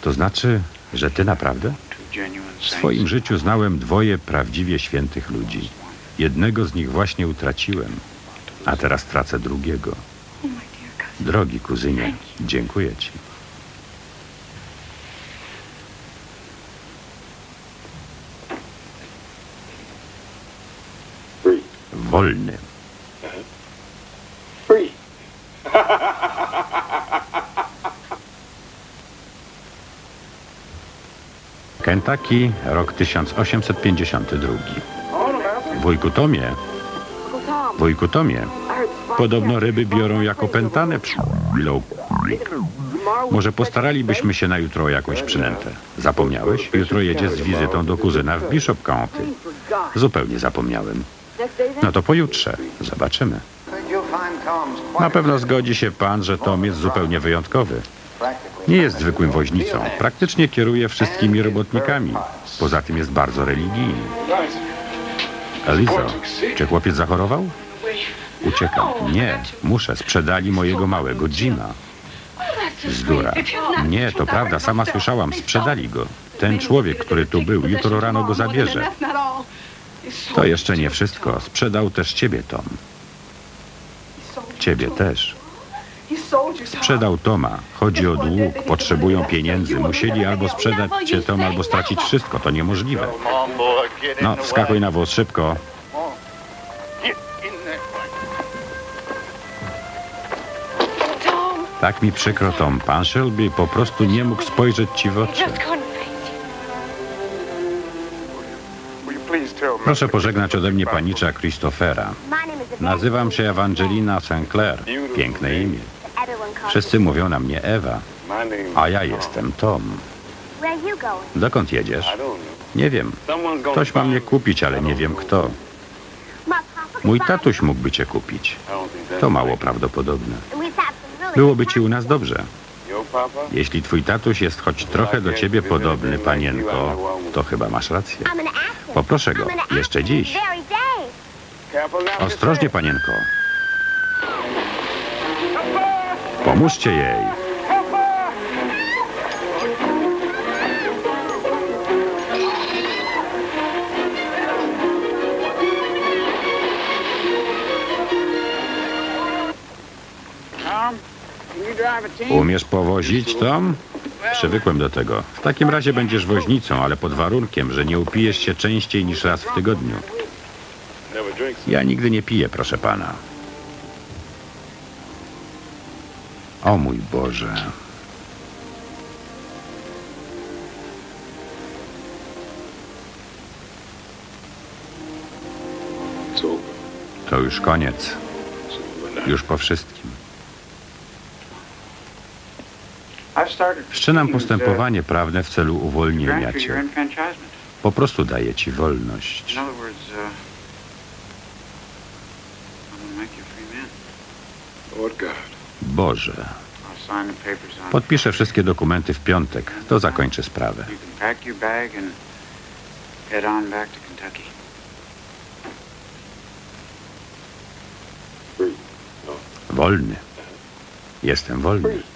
To znaczy, że ty naprawdę? W swoim życiu znałem dwoje prawdziwie świętych ludzi. Jednego z nich właśnie utraciłem, a teraz tracę drugiego. Drogi kuzynie, dziękuję ci. Wolny. Kentucky, rok 1852. Wujku Tomie, Wujku Tomie, podobno ryby biorą jako pętane. Może postaralibyśmy się na jutro o jakąś przynętę. Zapomniałeś? Jutro jedzie z wizytą do kuzyna w Bishop County. Zupełnie zapomniałem. No to pojutrze. Zobaczymy. Na pewno zgodzi się pan, że Tom jest zupełnie wyjątkowy. Nie jest zwykłym woźnicą. Praktycznie kieruje wszystkimi robotnikami. Poza tym jest bardzo religijny. Elizo, czy chłopiec zachorował? Uciekam. Nie, muszę. Sprzedali mojego małego Jima. Zdura. Nie, to prawda, sama słyszałam. Sprzedali go. Ten człowiek, który tu był, jutro rano go zabierze. To jeszcze nie wszystko. Sprzedał też ciebie, Tom. Ciebie też. Sprzedał Toma. Chodzi o dług. Potrzebują pieniędzy. Musieli albo sprzedać cię, Tom, albo stracić wszystko. To niemożliwe. No, wskakuj na wóz szybko. Tak mi przykro, Tom. Pan Shelby po prostu nie mógł spojrzeć ci w oczy. Proszę pożegnać ode mnie panicza Christophera. Nazywam się Evangelina St. Clair. Piękne imię. Wszyscy mówią na mnie Ewa, a ja jestem Tom. Dokąd jedziesz? Nie wiem. Ktoś ma mnie kupić, ale nie wiem kto. Mój tatuś mógłby cię kupić. To mało prawdopodobne. Byłoby ci u nas dobrze. Jeśli twój tatuś jest choć trochę do ciebie podobny, panienko, to chyba masz rację. Poproszę go, jeszcze dziś. Ostrożnie, panienko. Pomóżcie jej. Umiesz powozić, Tom? Przywykłem do tego. W takim razie będziesz woźnicą, ale pod warunkiem, że nie upijesz się częściej niż raz w tygodniu. Ja nigdy nie piję, proszę pana. O mój Boże. To już koniec. Już po wszystkim. Wszczynam postępowanie prawne w celu uwolnienia cię. Po prostu daję ci wolność. Uh. Boże. I'll sign the papers on. Podpiszę wszystkie dokumenty w piątek. To zakończy sprawę. Wolny. Jestem wolny.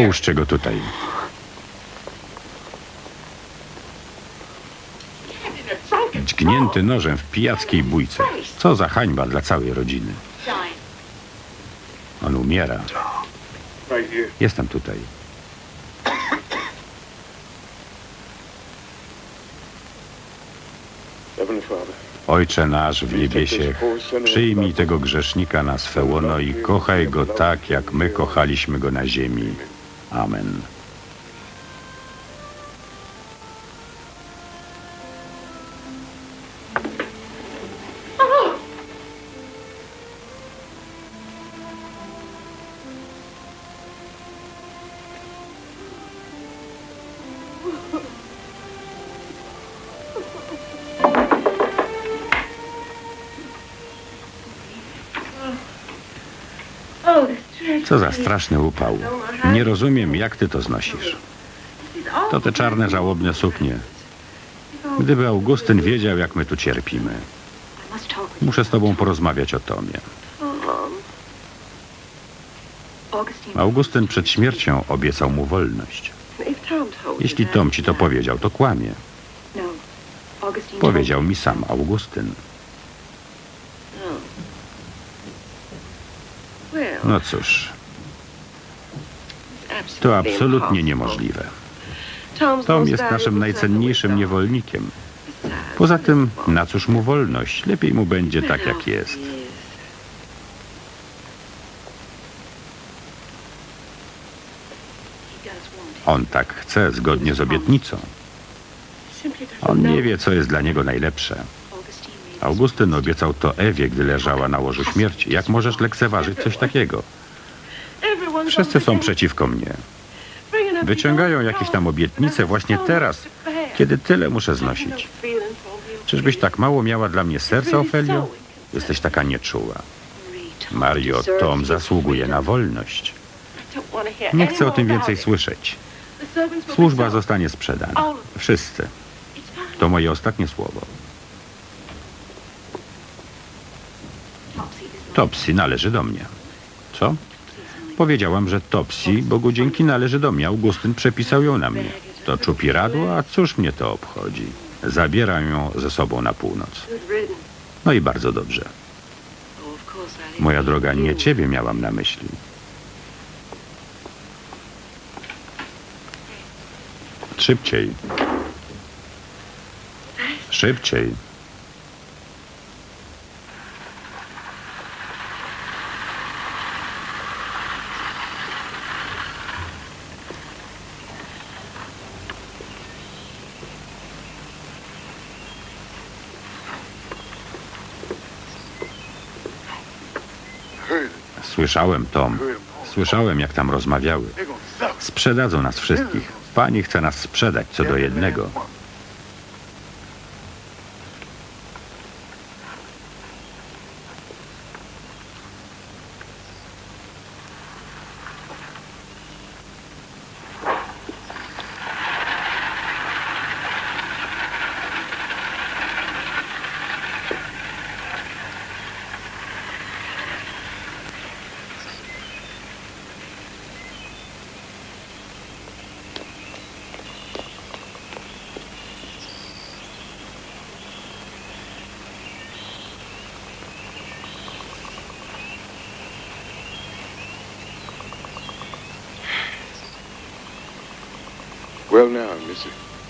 Połóżcie go tutaj. Dźgnięty nożem w pijackiej bójce. Co za hańba dla całej rodziny. On umiera. Jestem tutaj. Ojcze nasz w niebiesie, przyjmij tego grzesznika na swe łono i kochaj go tak, jak my kochaliśmy go na ziemi. Amen. Co za straszny upał. Nie rozumiem, jak ty to znosisz. To te czarne, żałobne suknie. Gdyby Augustyn wiedział, jak my tu cierpimy. Muszę z tobą porozmawiać o Tomie. Augustyn przed śmiercią obiecał mu wolność. Jeśli Tom ci to powiedział, to kłamie. Powiedział mi sam Augustyn. No cóż, to absolutnie niemożliwe. Tom jest naszym najcenniejszym niewolnikiem. Poza tym, na cóż mu wolność? Lepiej mu będzie tak, jak jest. On tak chce, zgodnie z obietnicą. On nie wie, co jest dla niego najlepsze. Augustyn obiecał to Ewie, gdy leżała na łożu śmierci. Jak możesz lekceważyć coś takiego? Wszyscy są przeciwko mnie. Wyciągają jakieś tam obietnice właśnie teraz, kiedy tyle muszę znosić. Czyżbyś tak mało miała dla mnie serca, Ofelio? Jesteś taka nieczuła. Mario, Tom zasługuje na wolność. Nie chcę o tym więcej słyszeć. Służba zostanie sprzedana. Wszyscy. To moje ostatnie słowo. Topsy należy do mnie. Co? Powiedziałam, że Topsy, Bogu dzięki, należy do mnie. Augustyn przepisał ją na mnie. To czupiradło, a cóż mnie to obchodzi? Zabieram ją ze sobą na północ. No i bardzo dobrze. Moja droga, nie ciebie miałam na myśli. Szybciej. Szybciej. Słyszałem, Tom. Słyszałem, jak tam rozmawiały. Sprzedadzą nas wszystkich. Pani chce nas sprzedać co do jednego.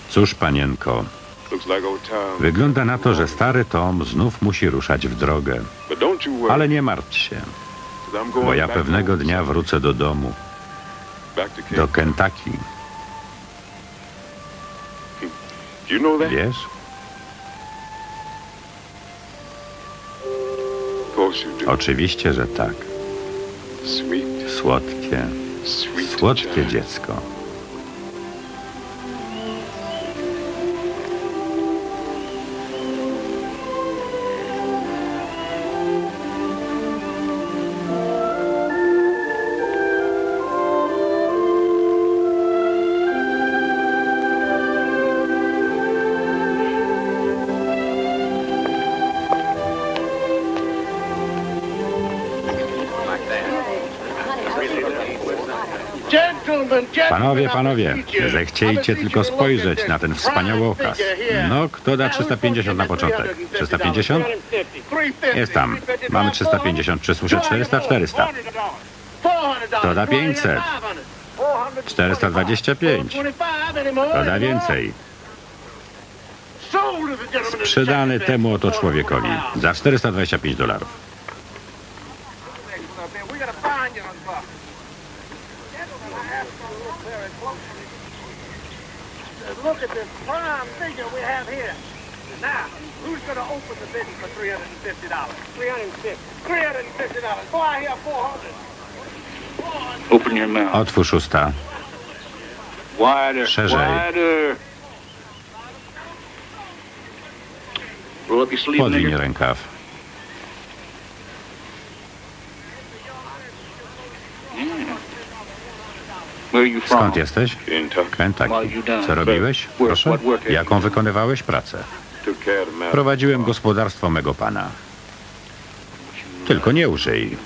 Cóż, panienko, wygląda na to, że stary Tom znów musi ruszać w drogę. Ale nie martw się, bo ja pewnego dnia wrócę do domu, do Kentucky. Wiesz? Oczywiście, że tak. Słodkie, słodkie dziecko. Panowie, panowie, zechciejcie tylko spojrzeć na ten wspaniały okaz. No, kto da 350 na początek? 350? Jest tam. Mamy 350. Czy słyszę 400? 400. To da 500. 425. To da więcej. Sprzedany temu oto człowiekowi za 425 dolarów. Look at this prime figure we have here. Now, who's going to open the bidding for $350? 350 $350. Go out here, 400 Open your mouth. Otwórz usta. Szerzej. Podwiń rękaw. Skąd jesteś? Kentucky. Co robiłeś? Proszę. Jaką wykonywałeś pracę? Prowadziłem gospodarstwo mego pana. Tylko nie użyj.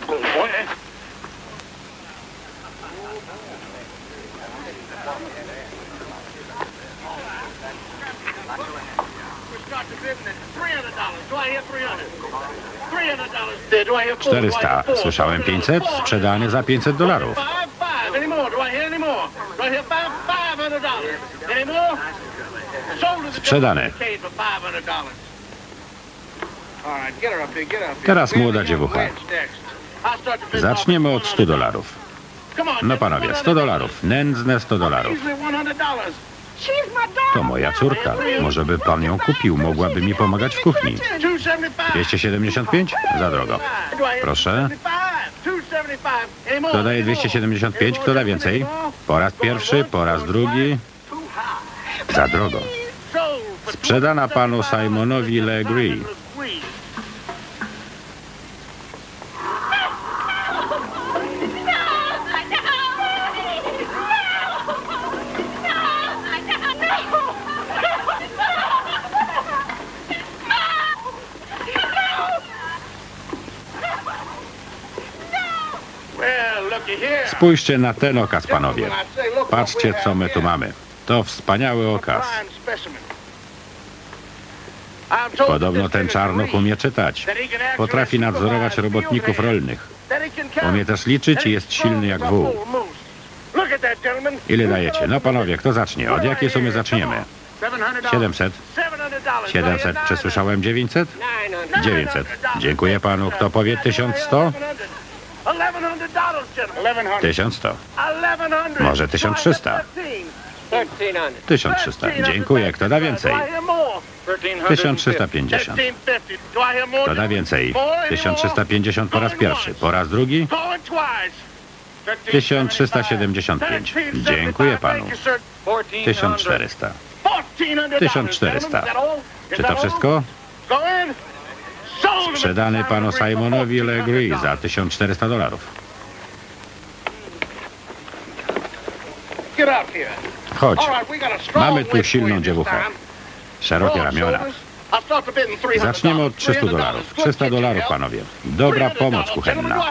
400, słyszałem 500, sprzedany za 500 dolarów. Sprzedane. Teraz młoda dziewucha. Zaczniemy od 100 dolarów. No panowie, 100 dolarów, nędzne 100 dolarów. Easily $100. She's my daughter. To moja córka. Może by pan ją kupił, mogłaby mi pomagać w kuchni. 275. 275? Za drogo. Proszę. Kto daje 275? Kto da więcej? Po raz pierwszy, po raz drugi. Za drogo. Sprzedana panu Simonowi Legree. Spójrzcie na ten okaz, panowie. Patrzcie, co my tu mamy. To wspaniały okaz. Podobno ten czarnuch umie czytać. Potrafi nadzorować robotników rolnych. Umie też liczyć i jest silny jak wół. Ile dajecie? No panowie, kto zacznie? Od jakiej sumy zaczniemy? 700. 700. Czy słyszałem 900? 900. Dziękuję panu. Kto powie 1100? 1100. Może 1300. 1300. Dziękuję. Kto da więcej? 1350. Kto da więcej? 1350 po raz pierwszy. Po raz drugi? 1375. Dziękuję panu. 1400. 1400. Czy to wszystko? Sprzedany panu Simonowi Legree za 1400 dolarów. Chodź. Mamy tu silną dziewuchę. Szerokie ramiona. Zaczniemy od 300 dolarów. 300 dolarów, panowie. Dobra pomoc kuchenna.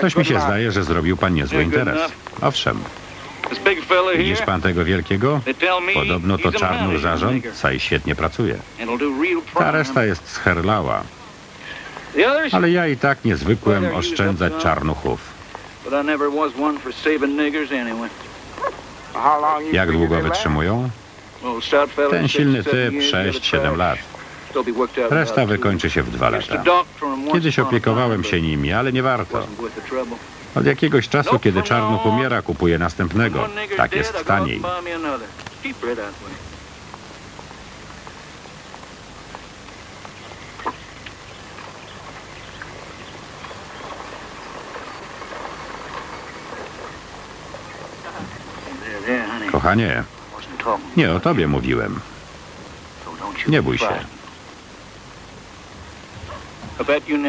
Coś mi się zdaje, że zrobił pan niezły interes. Owszem. Widzisz pan tego wielkiego? Podobno to czarnuch zarządca i świetnie pracuje. Ta reszta jest scherlała. Ale ja i tak nie zwykłem oszczędzać czarnuchów. Jak długo wytrzymują? Ten silny typ 6-7 lat. Reszta wykończy się w dwa lata. Kiedyś opiekowałem się nimi, ale nie warto. Od jakiegoś czasu, kiedy czarnuch umiera, kupuję następnego. Tak jest taniej. Kochanie, nie o tobie mówiłem. Nie bój się.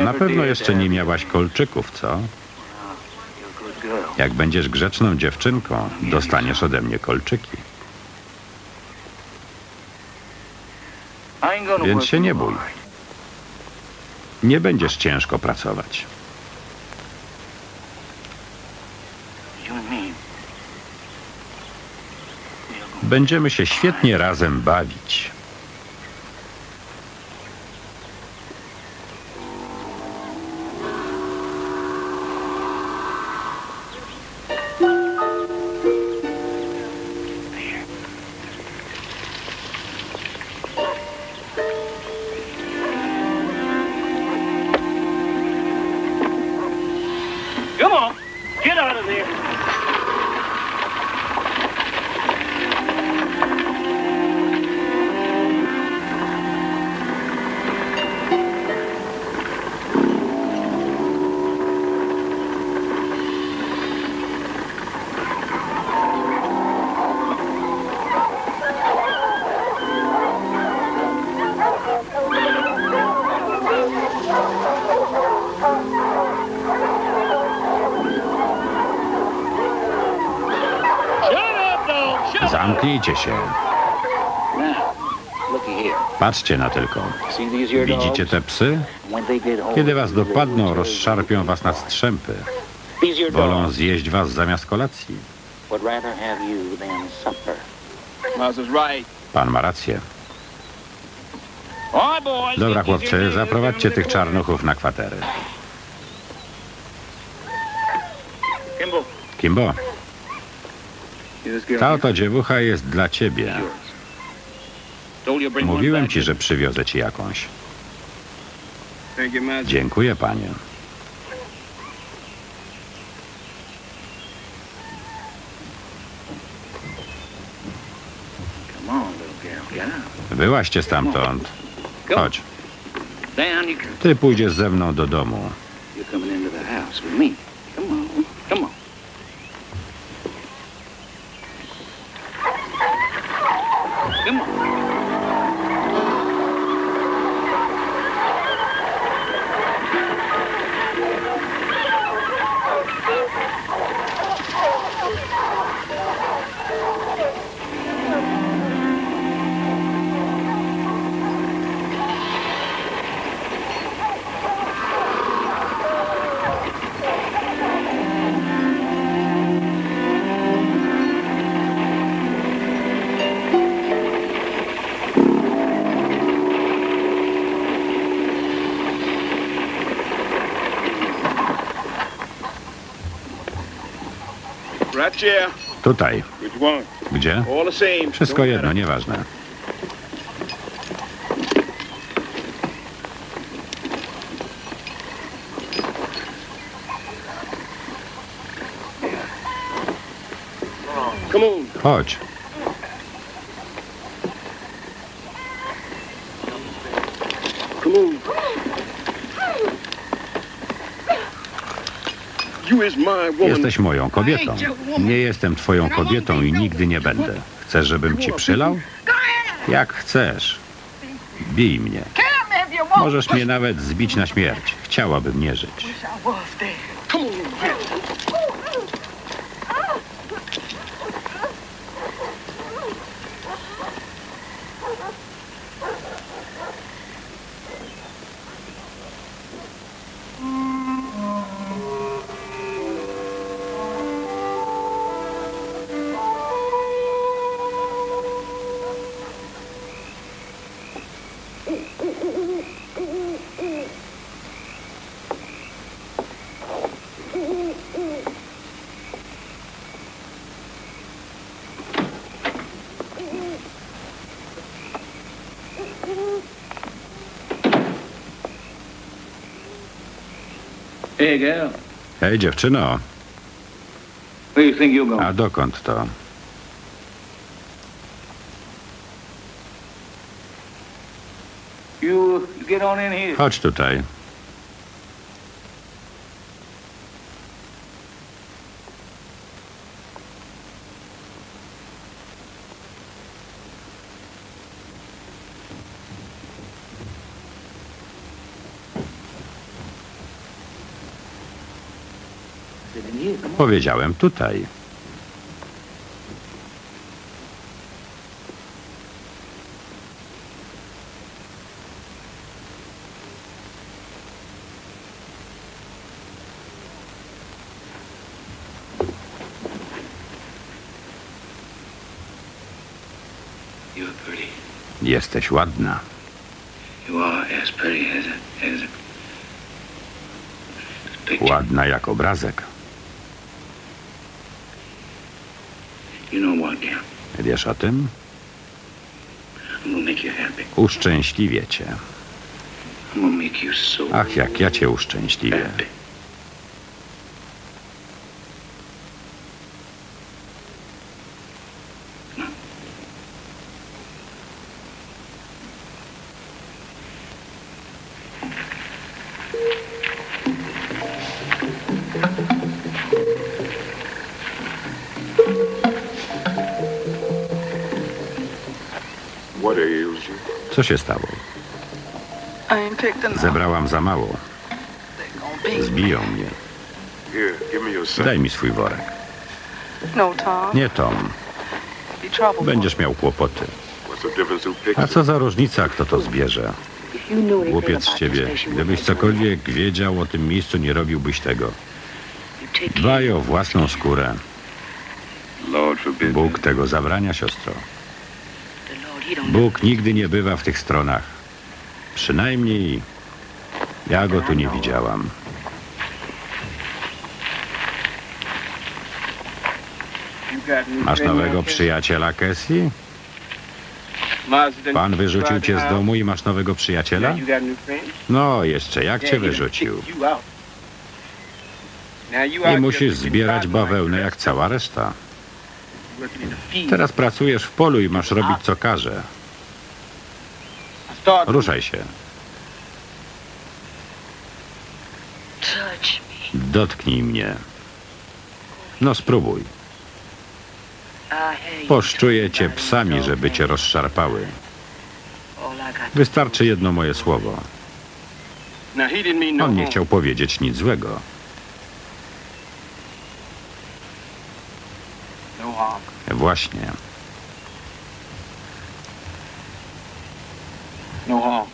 Na pewno jeszcze nie miałaś kolczyków, co? Jak będziesz grzeczną dziewczynką, dostaniesz ode mnie kolczyki. Więc się nie bój. Nie będziesz ciężko pracować. Będziemy się świetnie razem bawić. Zamknijcie się. Patrzcie na tylko. Widzicie te psy? Kiedy was dopadną, rozszarpią was na strzępy. Wolą zjeść was zamiast kolacji. Pan ma rację. Dobra chłopcy, zaprowadźcie tych czarnuchów na kwatery. Kimbo, ta oto dziewucha jest dla ciebie. Mówiłem ci, że przywiozę ci jakąś. Dziękuję, panie. Wyłaźcie stamtąd. Chodź. Ty pójdziesz ze mną do domu. You're coming into the house with me. Tutaj. Gdzie? Wszystko jedno, nieważne. Chodź. Come on. You is my woman. Jesteś moją kobietą. Nie jestem twoją kobietą i nigdy nie będę. Chcesz, żebym ci przylał? Jak chcesz. Bij mnie. Możesz mnie nawet zbić na śmierć. Chciałabym nie żyć. Hey, girl. Hej, dziewczyno. Where you think you're going? A dokąd to? You, get on in here. Chodź tutaj. Powiedziałem tutaj. Jesteś ładna. Ładna jak obrazek. You know what, girl? Wiesz o tym? Uszczęśliwię cię. Ach, jak ja cię uszczęśliwię. Co się stało? Zebrałam za mało. Zbiją mnie. Daj mi swój worek. No. Nie, Tom. Będziesz miał kłopoty. A co za różnica, kto to zbierze? Głupiec z ciebie. Gdybyś cokolwiek wiedział o tym miejscu, nie robiłbyś tego. Dbaj o własną skórę. Bóg tego zabrania, siostro. The Lord, he don't Bóg nigdy nie bywa w tych stronach. Przynajmniej ja go tu nie widziałam. Masz nowego przyjaciela, Cassie? Pan wyrzucił cię z domu i masz nowego przyjaciela? No, jeszcze jak cię wyrzucił. out musisz zbierać bawełnę jak cała reszta. Teraz pracujesz w polu i masz robić co każe. Ruszaj się. Dotknij mnie. No spróbuj. Poszczuję cię psami, żeby cię rozszarpały. Wystarczy jedno moje słowo. On nie chciał powiedzieć nic złego. No. Właśnie. No harm.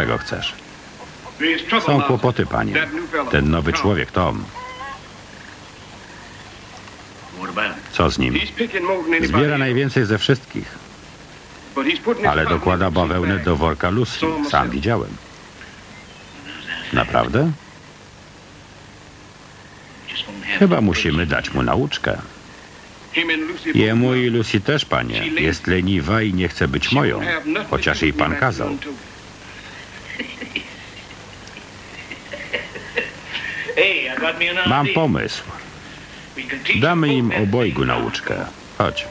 Czego chcesz? Są kłopoty, panie. Ten nowy człowiek, Tom. Co z nim? Zbiera najwięcej ze wszystkich, ale dokłada bawełnę do worka Lucy. Sam widziałem. Naprawdę? Chyba musimy dać mu nauczkę. Jemu i Lucy też, panie. Jest leniwa i nie chce być moją, chociaż jej pan kazał. one, too. Mam pomysł. Damy im obojgu nauczkę. Chodź.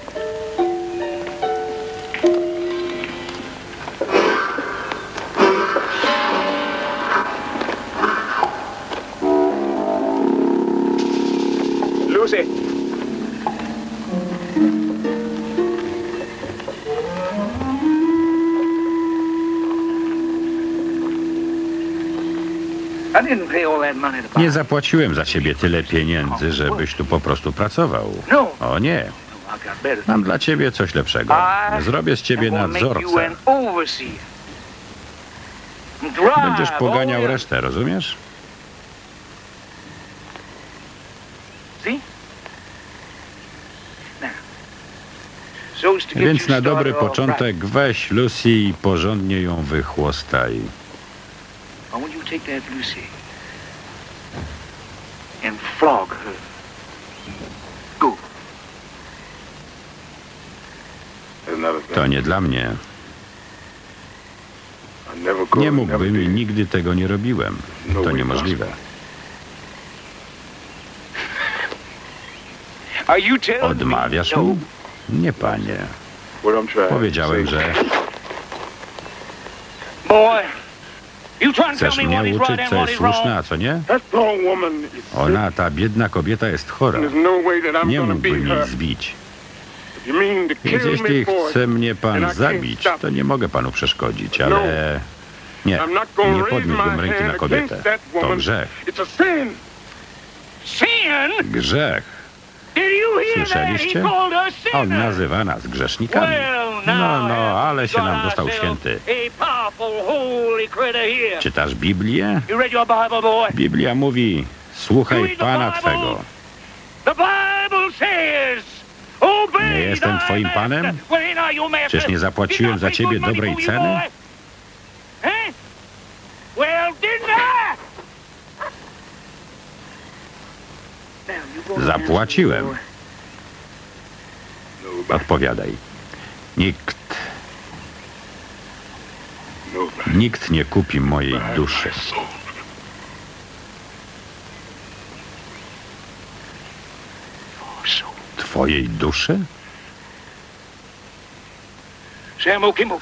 Nie zapłaciłem za ciebie tyle pieniędzy, żebyś tu po prostu pracował. O nie, mam dla ciebie coś lepszego. Zrobię z ciebie nadzorcę. Będziesz poganiał resztę, rozumiesz? Więc na dobry początek weź Lucy i porządnie ją wychłostaj. right, I want you to take that Lucy and flog her. Go. It's not a thing. To nie dla mnie. Nie mógłbym i nigdy tego nie robiłem. No To niemożliwe. Odmawiasz me? mi? Nie, panie. Powiedziałem, że Boy, you trying to chcesz mnie uczyć, co jest słuszne, a co nie? Ona, ta biedna kobieta jest chora. no Nie mógłbym jej zbić. Więc jeśli chce mnie pan zabić, to nie mogę panu przeszkodzić, ale... Nie, nie podniósłbym ręki na kobietę. To grzech. Grzech. Słyszeliście? On nazywa nas grzesznikami. No, no, ale się nam dostał święty. Czytasz Biblię? Biblia mówi, słuchaj Pana Twego. Nie jestem twoim panem? Czyż nie zapłaciłem za ciebie dobrej ceny? Zapłaciłem. Odpowiadaj. Nikt, nikt nie kupi mojej duszy. Twojej duszy?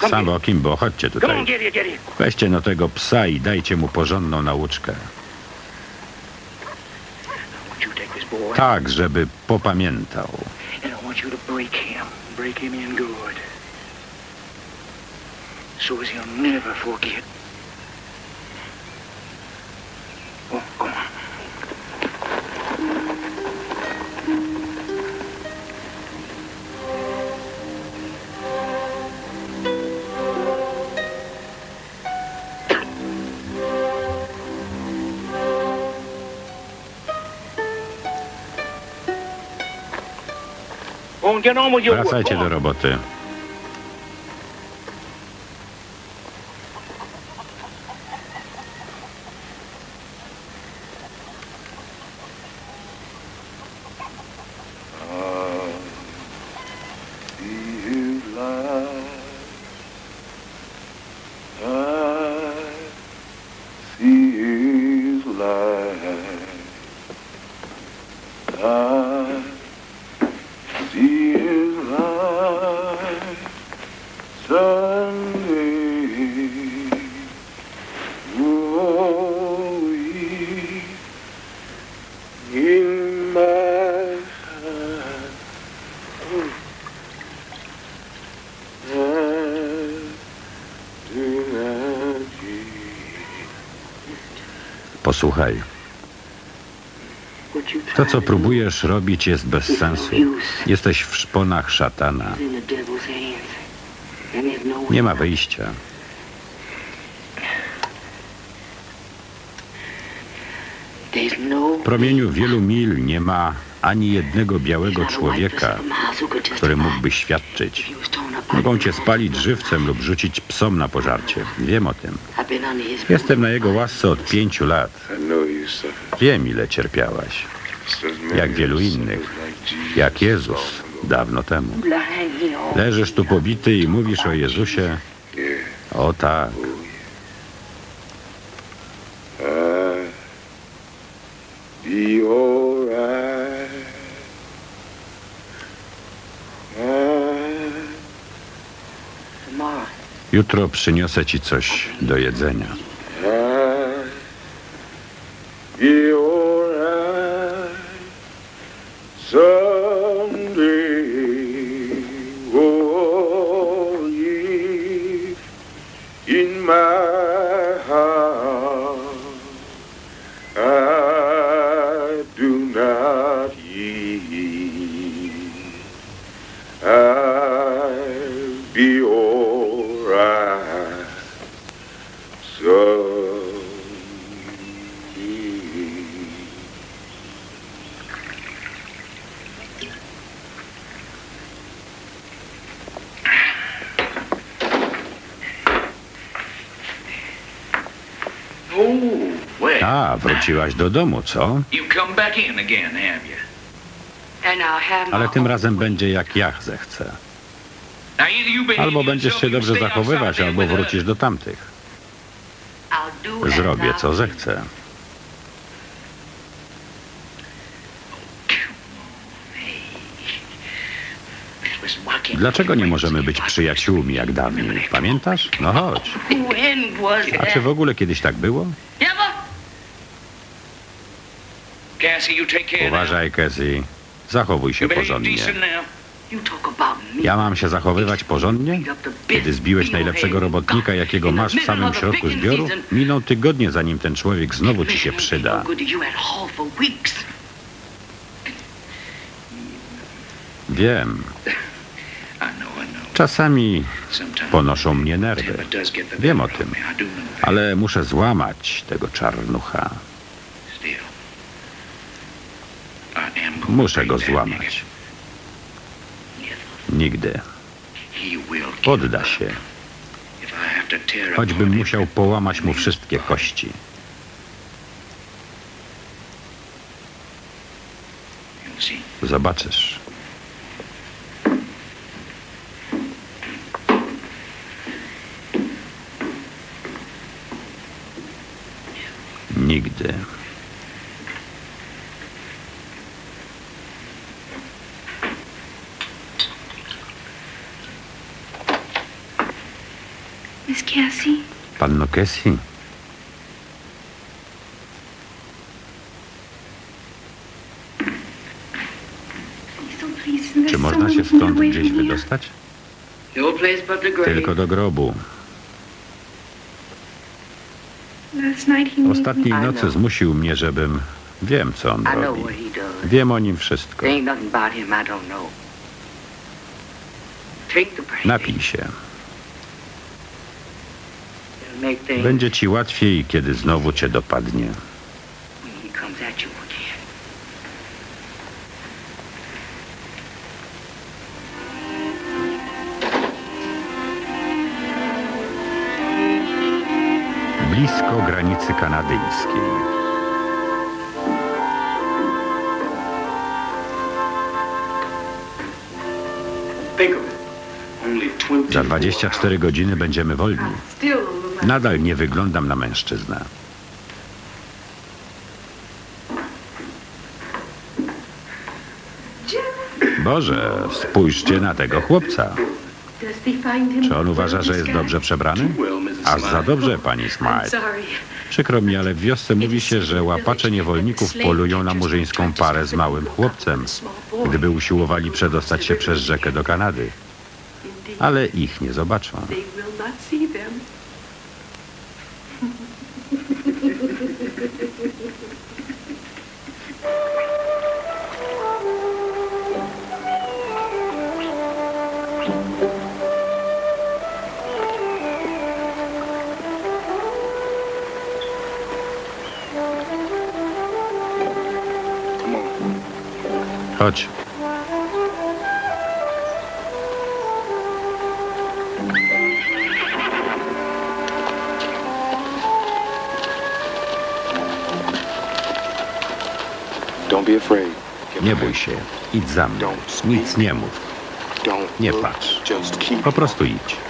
Sambo Kimbo, chodźcie tutaj. Weźcie no tego psa i dajcie mu porządną nauczkę. I want you to take this boy, Tak, żeby popamiętał. and I want you to break him. Break him in good. So as he'll never forget. Oh, come on. Go on, get Posłuchaj. To, co próbujesz robić, jest bez sensu. Jesteś w szponach szatana. Nie ma wyjścia. W promieniu wielu mil nie ma ani jednego białego człowieka, który mógłby świadczyć. Mogą cię spalić żywcem lub rzucić psom na pożarcie. Wiem o tym. Jestem na jego łasce od pięciu lat. Wiem, ile cierpiałaś. Jak wielu innych. Jak Jezus dawno temu. Leżysz tu pobity i mówisz o Jezusie. O tak. I be alright. I Jutro przyniosę ci coś do jedzenia. Wróciłaś do domu, co? Ale tym razem będzie jak ja zechcę. Albo będziesz się dobrze zachowywać, albo wrócisz do tamtych. Zrobię, co zechcę. Dlaczego nie możemy być przyjaciółmi jak dawniej? Pamiętasz? No chodź. A czy w ogóle kiedyś tak było? Uważaj, Cassie. Zachowuj się porządnie. Ja mam się zachowywać porządnie? Kiedy zbiłeś najlepszego robotnika, jakiego masz w samym środku zbioru, miną tygodnie, zanim ten człowiek znowu ci się przyda. Wiem, czasami ponoszą mnie nerwy, Wiem o tym. ale muszę złamać tego czarnucha. Still, I am going Muszę go złamać. Nigdy. Podda się. Choćbym musiał połamać mu wszystkie kości. Zobaczysz. Nigdy. Miss Cassie? Panno there's czy można się stąd gdzieś wydostać? Tylko do grobu. Ostatniej nocy zmusił mnie, żebym... Wiem, co on robi. Wiem o nim wszystko. There ain't nothing about him I don't know. Take the brandy. Napij się. It'll make things Będzie ci łatwiej, kiedy znowu cię dopadnie. Blisko granicy kanadyjskiej. Think of it. Only 20. Za 24 godziny będziemy wolni. Nadal nie wyglądam na mężczyznę. Boże, spójrzcie na tego chłopca. Czy on uważa, że jest dobrze przebrany? Aż za dobrze, pani sorry. Przykro mi, ale w wiosce mówi się, że łapacze niewolników polują na murzyńską parę z małym chłopcem, gdyby usiłowali przedostać się przez rzekę do Kanady. Ale ich nie zobaczą. Chodź. Nie bój się. Idź za mną. Nic nie mów. Nie patrz. Po prostu idź.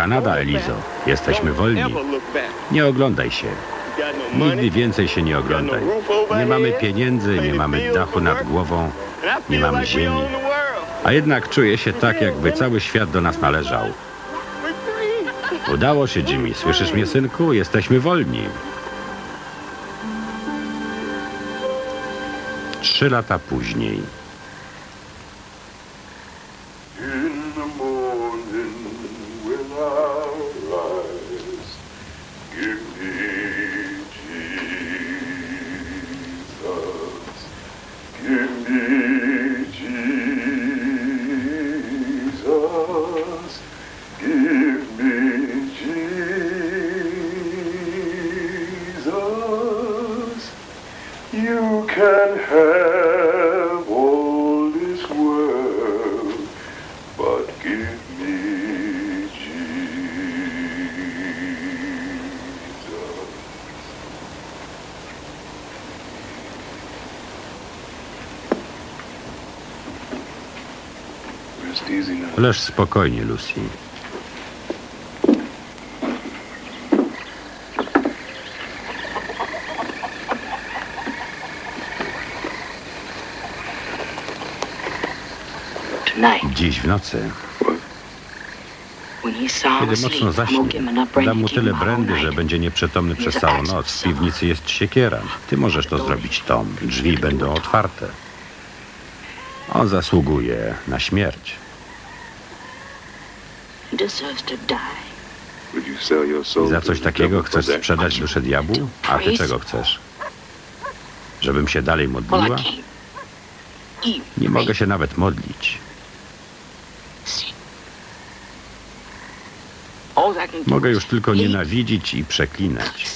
Kanada, Elizo. Jesteśmy wolni. Nie oglądaj się. Nigdy więcej się nie oglądaj. Nie mamy pieniędzy, nie mamy dachu nad głową, nie mamy ziemi. a jednak czuję się tak, jakby cały świat do nas należał. Udało się, Jimmy. Słyszysz mnie, synku? Jesteśmy wolni. Trzy lata później. Leż spokojnie, Lucy. Dziś w nocy, kiedy mocno zaśnie, dam mu tyle brandy, że będzie nieprzytomny przez całą noc. W piwnicy jest siekiera. Ty możesz to zrobić, Tom. Drzwi będą otwarte. On zasługuje na śmierć za to coś takiego chcesz sprzedać duszę diabłu? A ty czego chcesz? Żebym się dalej modliła? Nie mogę się nawet modlić. Mogę już tylko nienawidzić i przeklinać.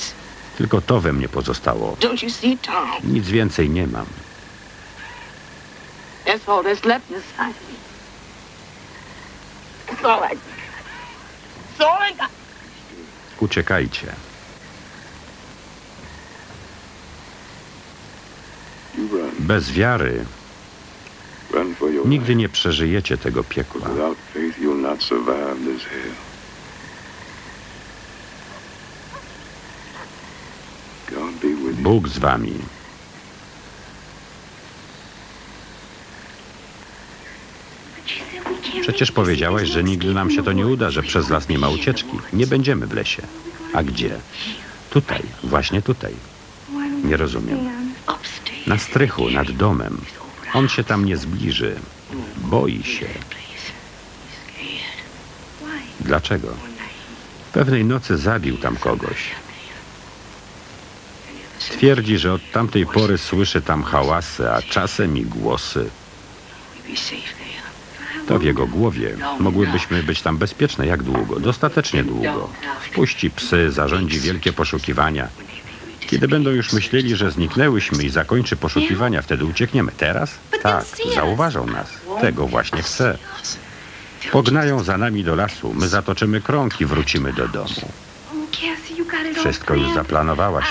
Tylko to we mnie pozostało. Nic więcej nie mam. That's all that's left inside me. That's all I That's all I got. Uciekajcie. Bez wiary nigdy nie przeżyjecie tego piekła. Without faith, you'll not survive this hell. God be with you. Bóg z wami. Przecież powiedziałaś, że nigdy nam się to nie uda, że przez las nie ma ucieczki. Nie będziemy w lesie. A gdzie? Tutaj, właśnie tutaj. Nie rozumiem. Na strychu, nad domem. On się tam nie zbliży. Boi się. Dlaczego? Pewnej nocy zabił tam kogoś. Twierdzi, że od tamtej pory słyszy tam hałasy, a czasem i głosy. To w jego głowie. Mogłybyśmy być tam bezpieczne. Jak długo? Dostatecznie długo. Wpuści psy, zarządzi wielkie poszukiwania. Kiedy będą już myśleli, że zniknęłyśmy i zakończy poszukiwania, wtedy uciekniemy. Teraz? Tak, zauważą nas. Tego właśnie chcę. Pognają za nami do lasu. My zatoczymy krąg i wrócimy do domu. Wszystko już zaplanowałaś.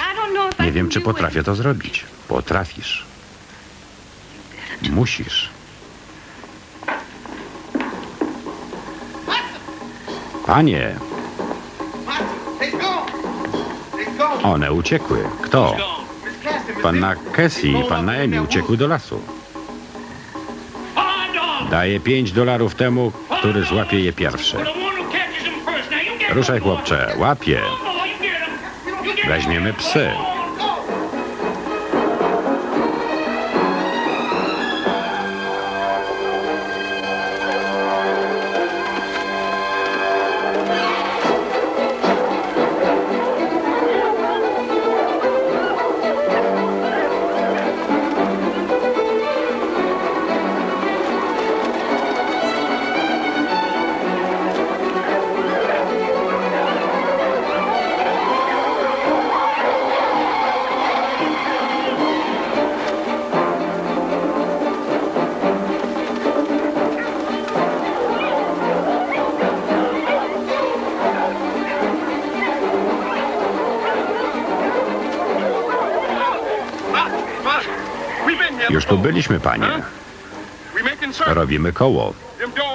Nie wiem, czy potrafię to zrobić. Potrafisz. Musisz. Panie, one uciekły. Kto? Panna Cassie i panna Emi uciekły do lasu. Daję pięć dolarów temu, który złapie je pierwszy. Ruszaj, chłopcze, łapie. Weźmiemy psy. Już tu byliśmy, panie. Robimy koło.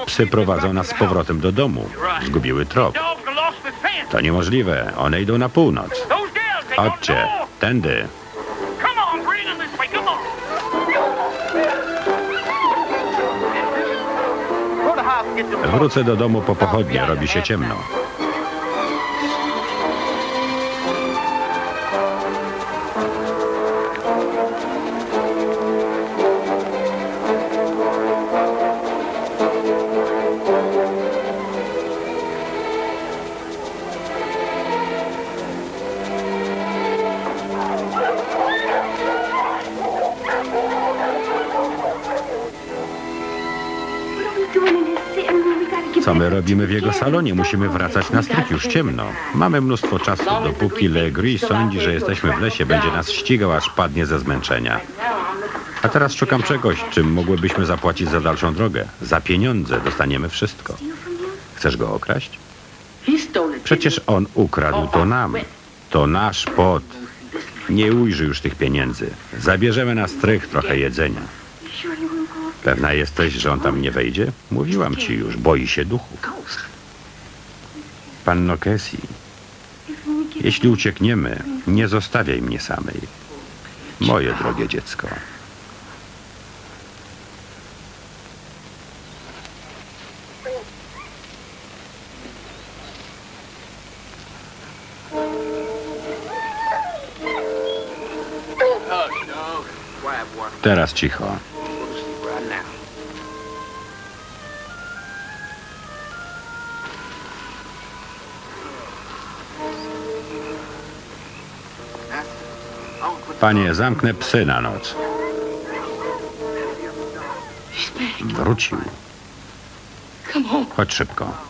Psy prowadzą nas z powrotem do domu. Zgubiły trop. To niemożliwe. One idą na północ. Chodźcie, tędy. Wrócę do domu po pochodnie. Robi się ciemno. My robimy w jego salonie? Musimy wracać na strych. Już ciemno. Mamy mnóstwo czasu. Dopóki Legris sądzi, że jesteśmy w lesie, będzie nas ścigał, aż padnie ze zmęczenia. A teraz szukam czegoś, czym mogłybyśmy zapłacić za dalszą drogę. Za pieniądze dostaniemy wszystko. Chcesz go okraść? Przecież on ukradł to nam. To nasz pot. Nie ujrzy już tych pieniędzy. Zabierzemy na strych trochę jedzenia. Pewna jesteś, że on tam nie wejdzie? Mówiłam ci już, boi się duchów. Panno Casey, jeśli uciekniemy, nie zostawiaj mnie samej. Moje drogie dziecko. Teraz cicho. Panie, zamknę psy na noc. Wrócił. Chodź szybko.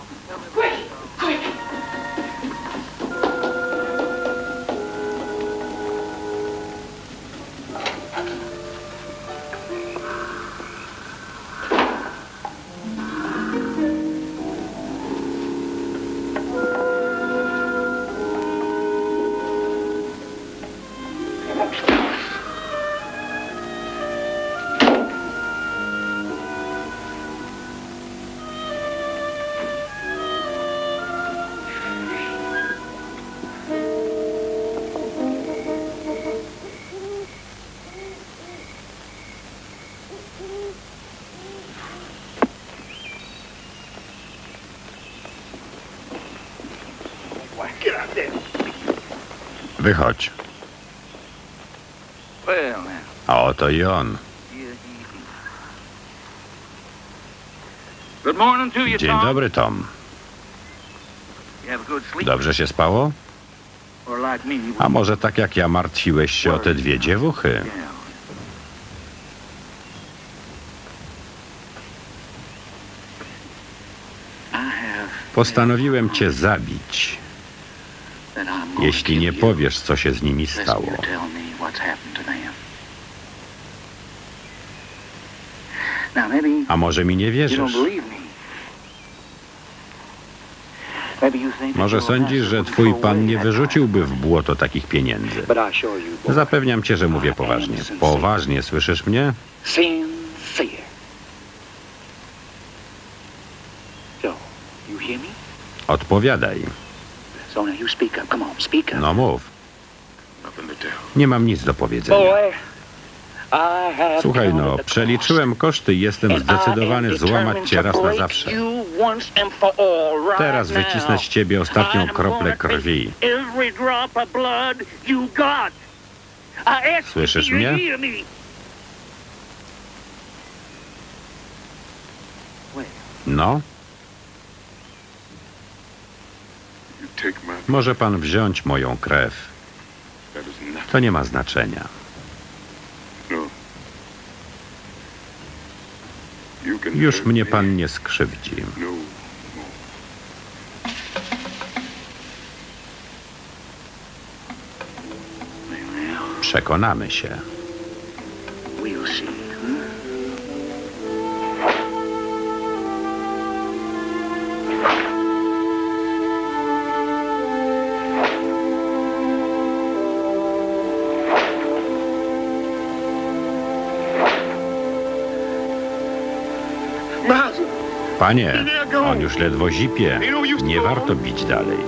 Wychodź. A oto i on. Dzień dobry, Tom. Dobrze się spało? A może tak jak ja martwiłeś się o te dwie dziewuchy? Postanowiłem cię zabić, jeśli nie powiesz, co się z nimi stało. A może mi nie wierzysz? Może sądzisz, że twój pan nie wyrzuciłby w błoto takich pieniędzy? Zapewniam cię, że mówię poważnie. Poważnie, słyszysz mnie? Odpowiadaj. No mów. Nie mam nic do powiedzenia. Słuchaj no, przeliczyłem koszty i jestem zdecydowany złamać cię raz na zawsze. Teraz wycisnę z ciebie ostatnią I'm kroplę krwi. Every drop of blood you got. I ask Słyszysz you to mnie? hear me. No, You take my... może pan wziąć moją krew. To nie ma znaczenia. Już mnie pan nie skrzywdzi. Przekonamy się. We'll see. Panie, on już ledwo zipie. Nie warto bić dalej.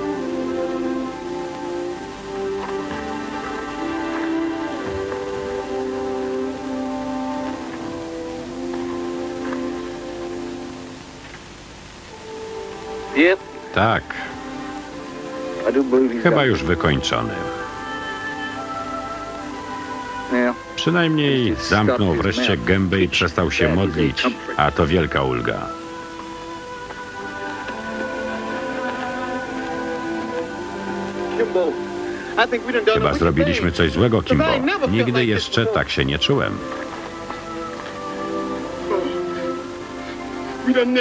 Tak, chyba już wykończony. Przynajmniej zamknął wreszcie gębę i przestał się modlić, a to wielka ulga. Chyba zrobiliśmy coś złego, Kimbo. Nigdy jeszcze tak się nie czułem.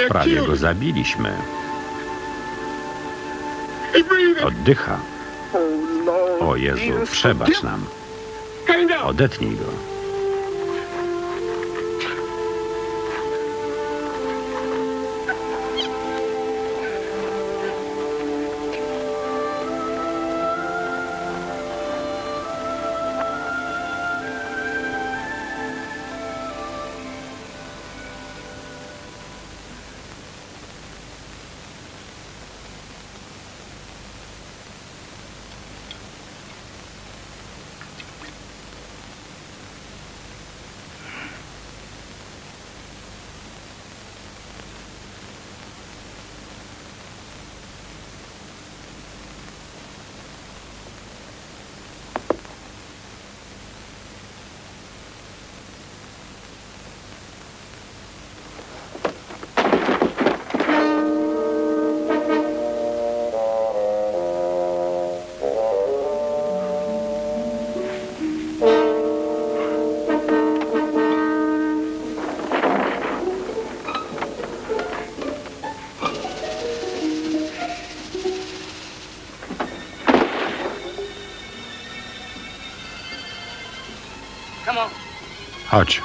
Prawie go zabiliśmy. Oddycha. Oh. O Jezu, przebacz nam. Odetnij go. Chodź.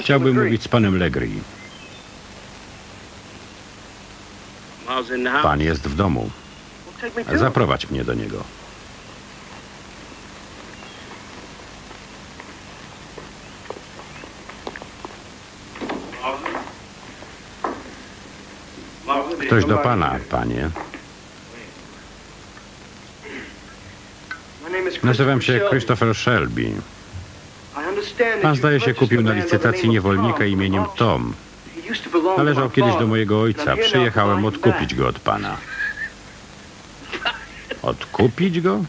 Chciałbym mówić z panem Legri. Pan jest w domu. Zaprowadź mnie do niego. Ktoś do pana, panie. Nazywam się Christopher Shelby. Pan zdaje się kupił na licytacji niewolnika imieniem Tom. Należał kiedyś do mojego ojca. Przyjechałem odkupić go od pana. Odkupić go?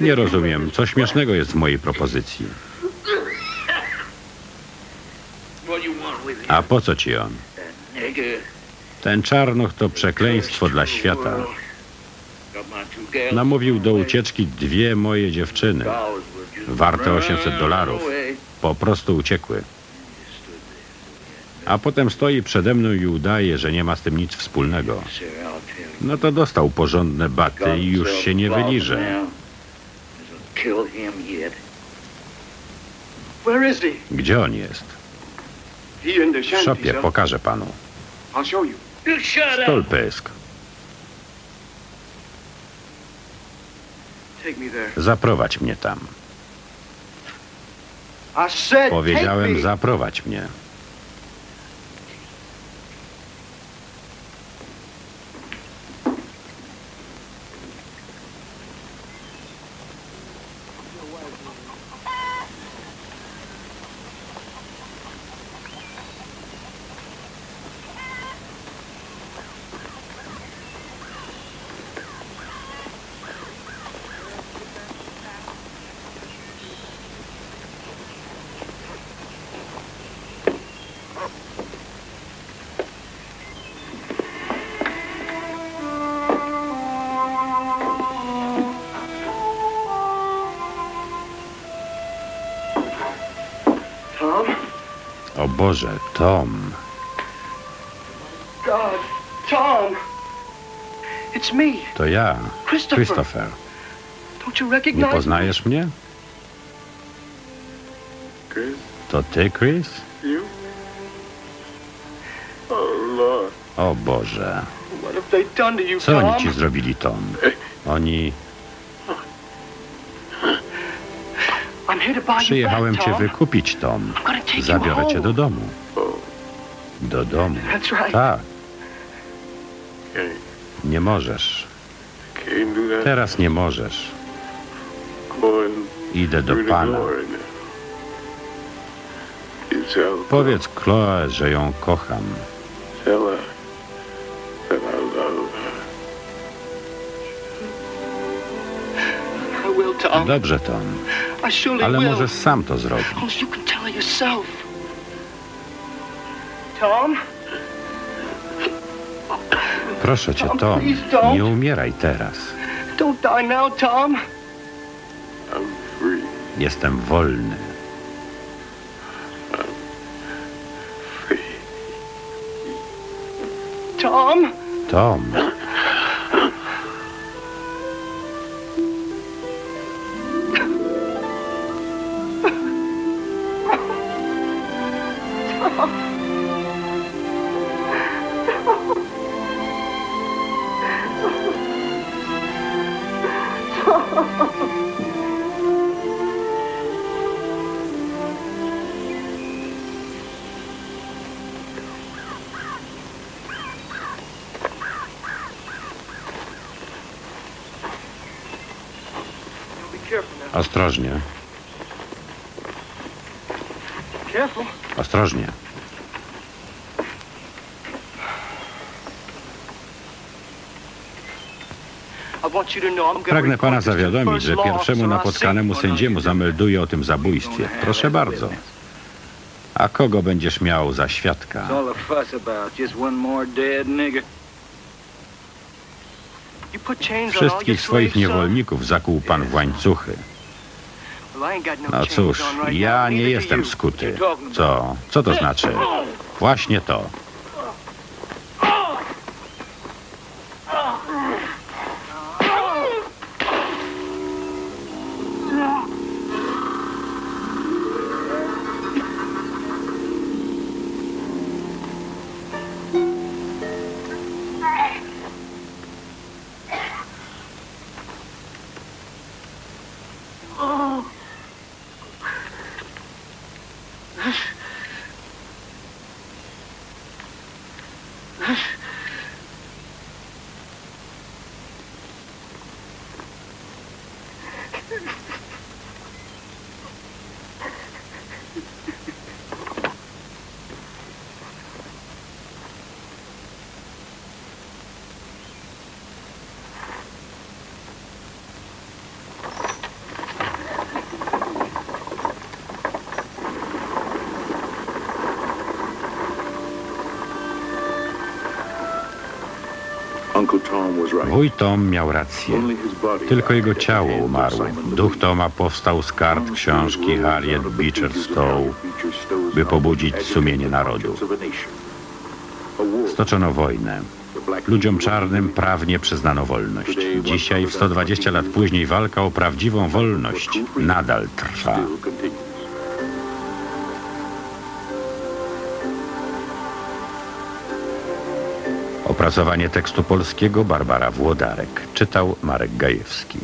Nie rozumiem. Co śmiesznego jest w mojej propozycji. A po co ci on? Ten czarnuch to przekleństwo dla świata. Namówił do ucieczki dwie moje dziewczyny. Warte 800 dolarów. Po prostu uciekły. A potem stoi przede mną i udaje, że nie ma z tym nic wspólnego. No to dostał porządne baty i już się nie wyliże. Gdzie on jest? W szopie, pokażę panu. Stolpysk. Zaprowadź mnie tam. Powiedziałem, zaprowadź mnie. Boże, Tom. God. Tom! It's me, To ja, Christopher. Christopher. Don't you Nie recognize me? poznajesz mnie? Chris, To ty, Chris? you? Oh, Lord. O Boże. What have they done to you, Co Tom? oni ci zrobili, Tom? Oni... Przyjechałem cię wykupić, Tom. Zabiorę cię do domu. Do domu. Tak, nie możesz. Teraz nie możesz. Idę do Pana. Powiedz Chloe, że ją kocham. Dobrze, Tom, ale możesz sam to zrobić. Proszę cię, Tom, nie umieraj teraz. Jestem wolny. Tom? Tom, ostrożnie, Careful. ostrożnie. Pragnę pana zawiadomić, że pierwszemu napotkanemu sędziemu zamelduję o tym zabójstwie. Proszę bardzo. A kogo będziesz miał za świadka? Wszystkich swoich niewolników zakuł pan w łańcuchy. Well, I ain't got no cóż, ja nie jestem skuty. Co? Co to znaczy? Właśnie to. Wuj Tom miał rację. Tylko jego ciało umarło. Duch Toma powstał z kart książki Harriet Beecher Stowe, by pobudzić sumienie narodu. Stoczono wojnę. Ludziom czarnym prawnie przyznano wolność. Dzisiaj, w 120 lat później, walka o prawdziwą wolność nadal trwa. Opracowanie tekstu polskiego Barbara Włodarek. Czytał Marek Gajewski.